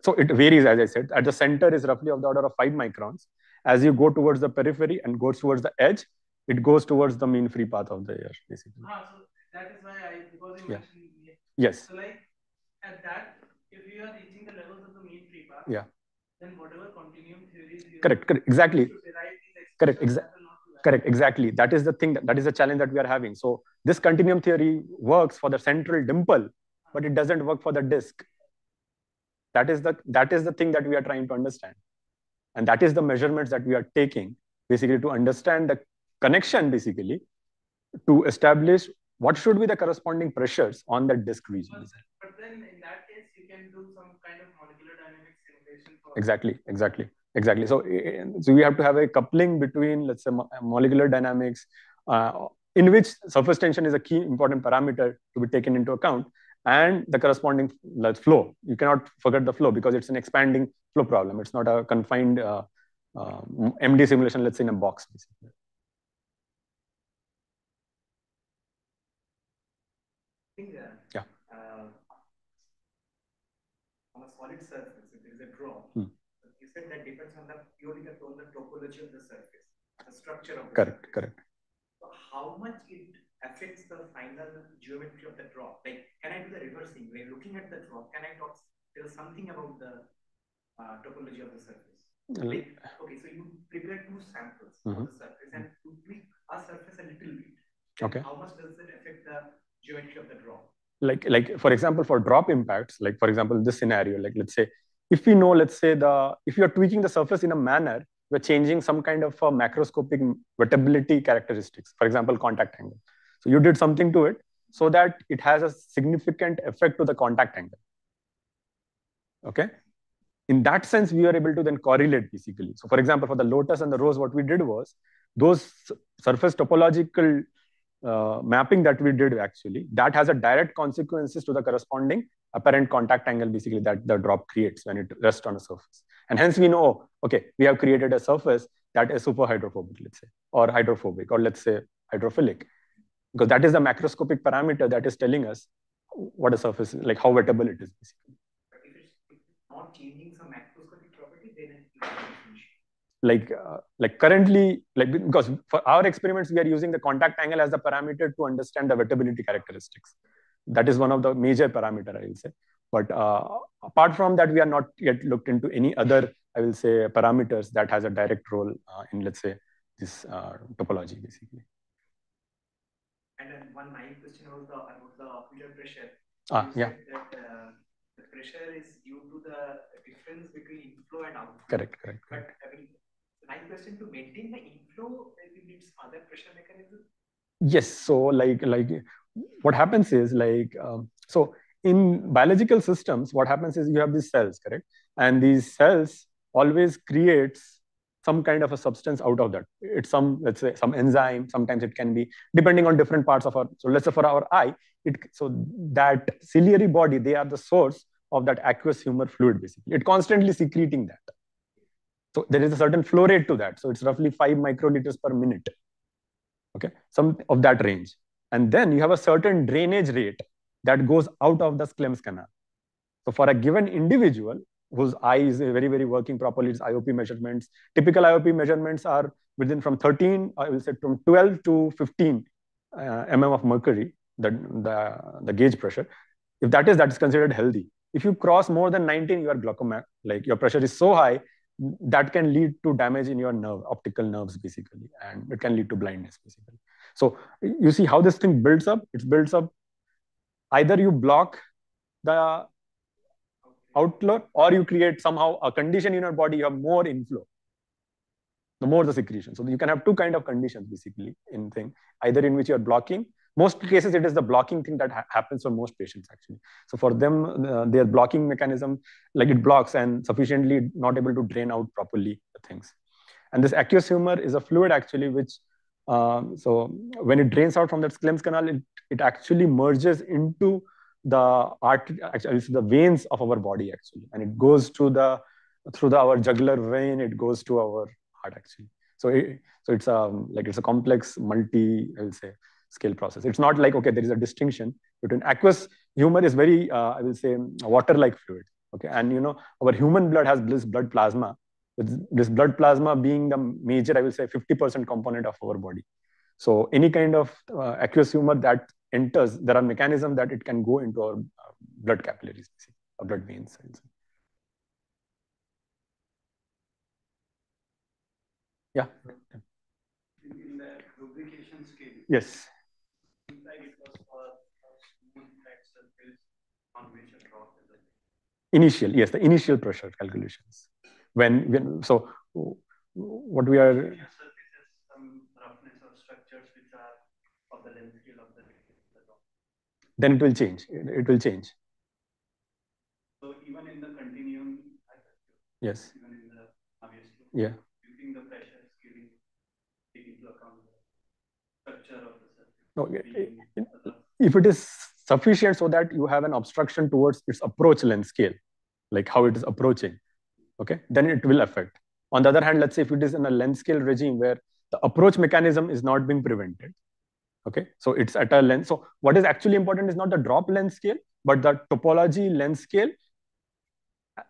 so it varies, as I said. At the center is roughly of the order of five microns. As you go towards the periphery and goes towards the edge, it goes towards the mean free path of the air, basically. Ah, so that is why I, because you Yeah. mentioned, yeah. Yes, so like at that, if you are reaching the levels of the mean free path, Yeah. then whatever continuum theories you correct, correct, exactly. to derive these Correct, expressions, exa- that will not be valid. Correct, exactly. That is the thing, that, that is the challenge that we are having. So this continuum theory works for the central dimple, but it doesn't work for the disk. That is the that is the thing that we are trying to understand. And that is the measurements that we are taking, basically to understand the connection, basically, to establish what should be the corresponding pressures on the disk region. But, then in that case, you can do some kind of molecular dynamics simulation for Exactly, exactly, exactly. So, eh, so we have to have a coupling between, let's say, molecular dynamics, uh, in which surface tension is a key important parameter to be taken into account, and the corresponding flow. You cannot forget the flow because it's an expanding flow problem. It's not a confined uh, uh, MD simulation, let's say, in a box. Basically. think, uh, Yeah. uh, on a solid surface, if there is a drop, Hmm. you said that depends on the purely on the topology of the surface, the structure of the Correct, surface. correct. So how much it affects the final geometry of the drop? Like, can I do the reversing? We're looking at the drop, can I talk tell something about the uh, topology of the surface? Like, okay, so you prepare two samples Mhm. of the surface and you tweak a surface a little bit. Okay. How much does it affect the geometry of the drop? Like like for example for drop impacts like for example this scenario like let's say if we know let's say the if you're tweaking the surface in a manner we're changing some kind of a macroscopic wettability characteristics for example contact angle. So you did something to it so that it has a significant effect to the contact angle. Okay? In that sense we are able to then correlate basically. So for example for the lotus and the rose what we did was those surface topological uh, mapping that we did actually, that has a direct consequences to the corresponding apparent contact angle basically that the drop creates when it rests on a surface. And hence we know, okay, we have created a surface that is super hydrophobic, let's say, or hydrophobic, or let's say hydrophilic. Because that is the macroscopic parameter that is telling us what a surface is, like how wettable it is basically. But if it's, if it's not changing some macroscopic property, then it will be differential. Like uh, like currently like because for our experiments we are using the contact angle as the parameter to understand the wettability characteristics. That is one of the major parameter i will say. But uh, apart from that we are not yet looked into any other i will say parameters that has a direct role uh, in let's say this uh, topology basically. And then one naive question was the about the ocular pressure. Ah yeah. that, uh, the pressure is due to the difference between inflow and outflow. Correct correct, correct. but i mean naive question to maintain the inflow you need other pressure mechanism? Yes so like like what happens is like um, so in biological systems what happens is you have these cells correct? And these cells always creates some kind of a substance out of that. It's some let's say some enzyme sometimes it can be depending on different parts of our so let's say for our eye it so that ciliary body they are the source of that aqueous humor fluid basically. It constantly secreting that so there is a certain flow rate to that so it's roughly 5 microliters per minute okay some of that range and then you have a certain drainage rate that goes out of the Schlemm's canal. So for a given individual whose eye is very, very working properly, its IOP measurements, typical IOP measurements are within from 13, I will say from 12 to 15 uh, mm of mercury, the, the, the gauge pressure. If that is, that is considered healthy. If you cross more than 19, you are glaucoma, like your pressure is so high, that can lead to damage in your nerve, optical nerves basically, and it can lead to blindness basically. So you see how this thing builds up. It builds up. Either you block the outflow or you create somehow a condition in your body, you have more inflow. The more the secretion. So you can have two kind of conditions basically in thing, either in which you're blocking. Most cases, it is the blocking thing that ha happens for most patients actually. So for them, uh, their blocking mechanism, like it blocks and sufficiently not able to drain out properly the things. And this aqueous humor is a fluid actually, which um, so when it drains out from that Schlemm's canal, it, it actually merges into the art, actually the veins of our body actually, and it goes to the through the our jugular vein. It goes to our heart actually. So it, so it's a um, like it's a complex multi I will say scale process. It's not like okay there is a distinction between aqueous humor is very uh, I will say water like fluid. Okay, and you know our human blood has this blood plasma this blood plasma being the major, I will say 50% component of our body. So any kind of uh, aqueous humor that enters, there are mechanisms that it can go into our uh, blood capillaries, our blood veins. Yeah. In the lubrication scale. Yes. Initial, yes, the initial pressure calculations. When when so what we are then it will change. It, it will change. So even in the continuum yes. even in the yeah. you think the pressure is giving take into account the structure of the surface no, it, if it is sufficient so that you have an obstruction towards its approach length scale like how it is approaching okay, then it will affect. On the other hand, let's say if it is in a length scale regime where the approach mechanism is not being prevented, okay, so it's at a length. So what is actually important is not the drop length scale, but the topology length scale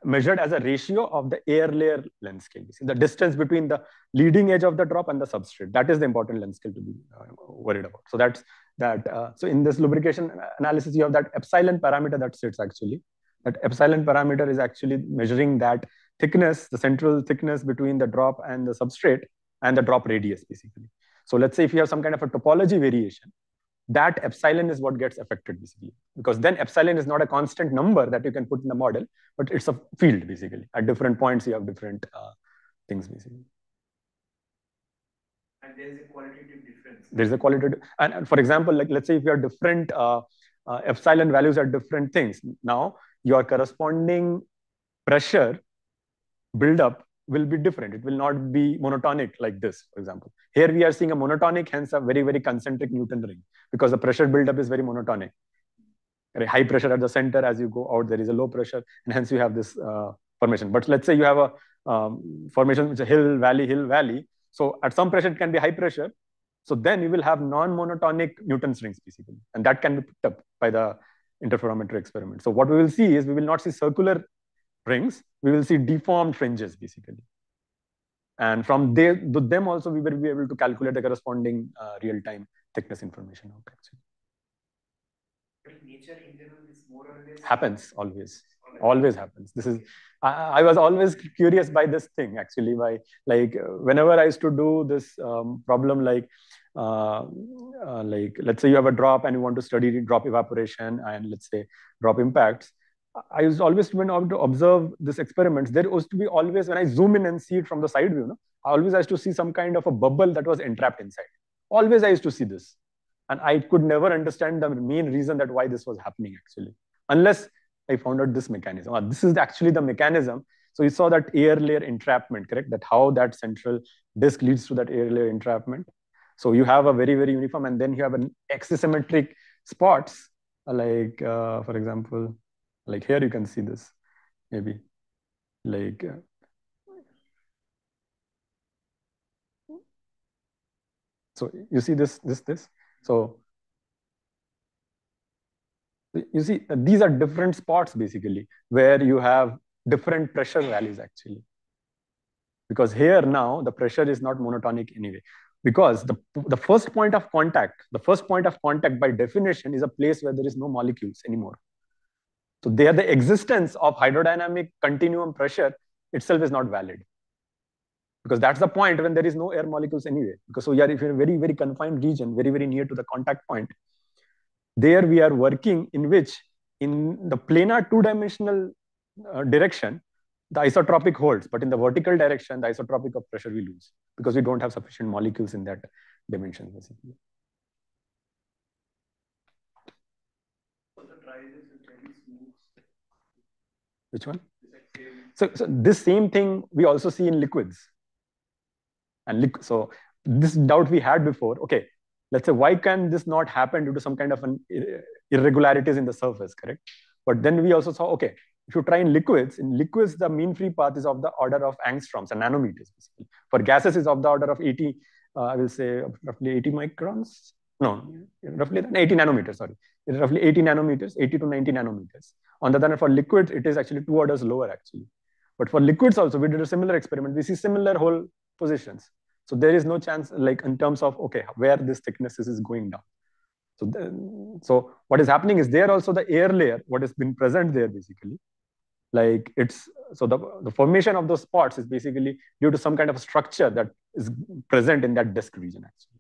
measured as a ratio of the air layer length scale. See the distance between the leading edge of the drop and the substrate. That is the important length scale to be uh, worried about. So that's that. Uh, so in this lubrication analysis, you have that epsilon parameter that sits actually. That epsilon parameter is actually measuring that thickness, the central thickness between the drop and the substrate and the drop radius basically. So let's say if you have some kind of a topology variation, that epsilon is what gets affected basically. Because then epsilon is not a constant number that you can put in the model, but it's a field basically. At different points, you have different uh, things basically. There is a qualitative difference. There's a qualitative, and, and for example, like let's say if you have different uh, uh, epsilon values are different things, now your corresponding pressure buildup will be different. It will not be monotonic like this, for example. Here we are seeing a monotonic, hence a very, very concentric Newton ring because the pressure buildup is very monotonic. Very high pressure at the center as you go out, there is a low pressure, and hence you have this uh, formation. But let's say you have a um, formation which is a hill, valley, hill, valley. So at some pressure, it can be high pressure. So then you will have non-monotonic Newton's rings basically, and that can be picked up by the interferometry experiment. So what we will see is we will not see circular rings, we will see deformed fringes basically. And from there, to them also, we will be able to calculate the corresponding uh, real-time thickness information out actually. But nature in general is more or less Happens always, always happens. This is, I, I was always curious by this thing actually, by like whenever I used to do this um, problem like, uh, uh, like let's say you have a drop and you want to study drop evaporation and let's say drop impacts I was always I to observe this experiments, there used to be always when I zoom in and see it from the side view, no? I always used to see some kind of a bubble that was entrapped inside. Always I used to see this. And I could never understand the main reason that why this was happening actually, unless I found out this mechanism. Oh, this is actually the mechanism. So you saw that air layer entrapment, correct? That how that central disk leads to that air layer entrapment. So you have a very, very uniform, and then you have an axisymmetric spots, like, uh, for example, like here you can see this, maybe like uh, so you see this, this, this. So you see these are different spots basically where you have different pressure values actually. Because here now the pressure is not monotonic anyway. Because the, the first point of contact, the first point of contact by definition is a place where there is no molecules anymore. So there, the existence of hydrodynamic continuum pressure itself is not valid. Because that's the point when there is no air molecules anyway. Because so if you're in a very, very confined region, very, very near to the contact point, there we are working in which in the planar two-dimensional uh, direction, the isotropic holds, but in the vertical direction, the isotropic of pressure we lose because we don't have sufficient molecules in that dimension basically. Which one? So, so this same thing we also see in liquids. And li so this doubt we had before, okay, let's say why can this not happen due to some kind of an irregularities in the surface, correct? But then we also saw, okay, if you try in liquids, in liquids, the mean free path is of the order of angstroms and nanometers. Basically. For gases, is of the order of 80, uh, I will say roughly 80 microns. No, roughly 80 nanometers, sorry. Roughly 80 nanometers, 80 to 90 nanometers. On the other hand, for liquids, it is actually two orders lower actually. But for liquids also, we did a similar experiment. We see similar hole positions. So there is no chance, like in terms of, okay, where this thickness is, is going down. So, then, so what is happening is there also the air layer, what has been present there basically. Like it's, so the, the formation of those spots is basically due to some kind of structure that is present in that disk region actually.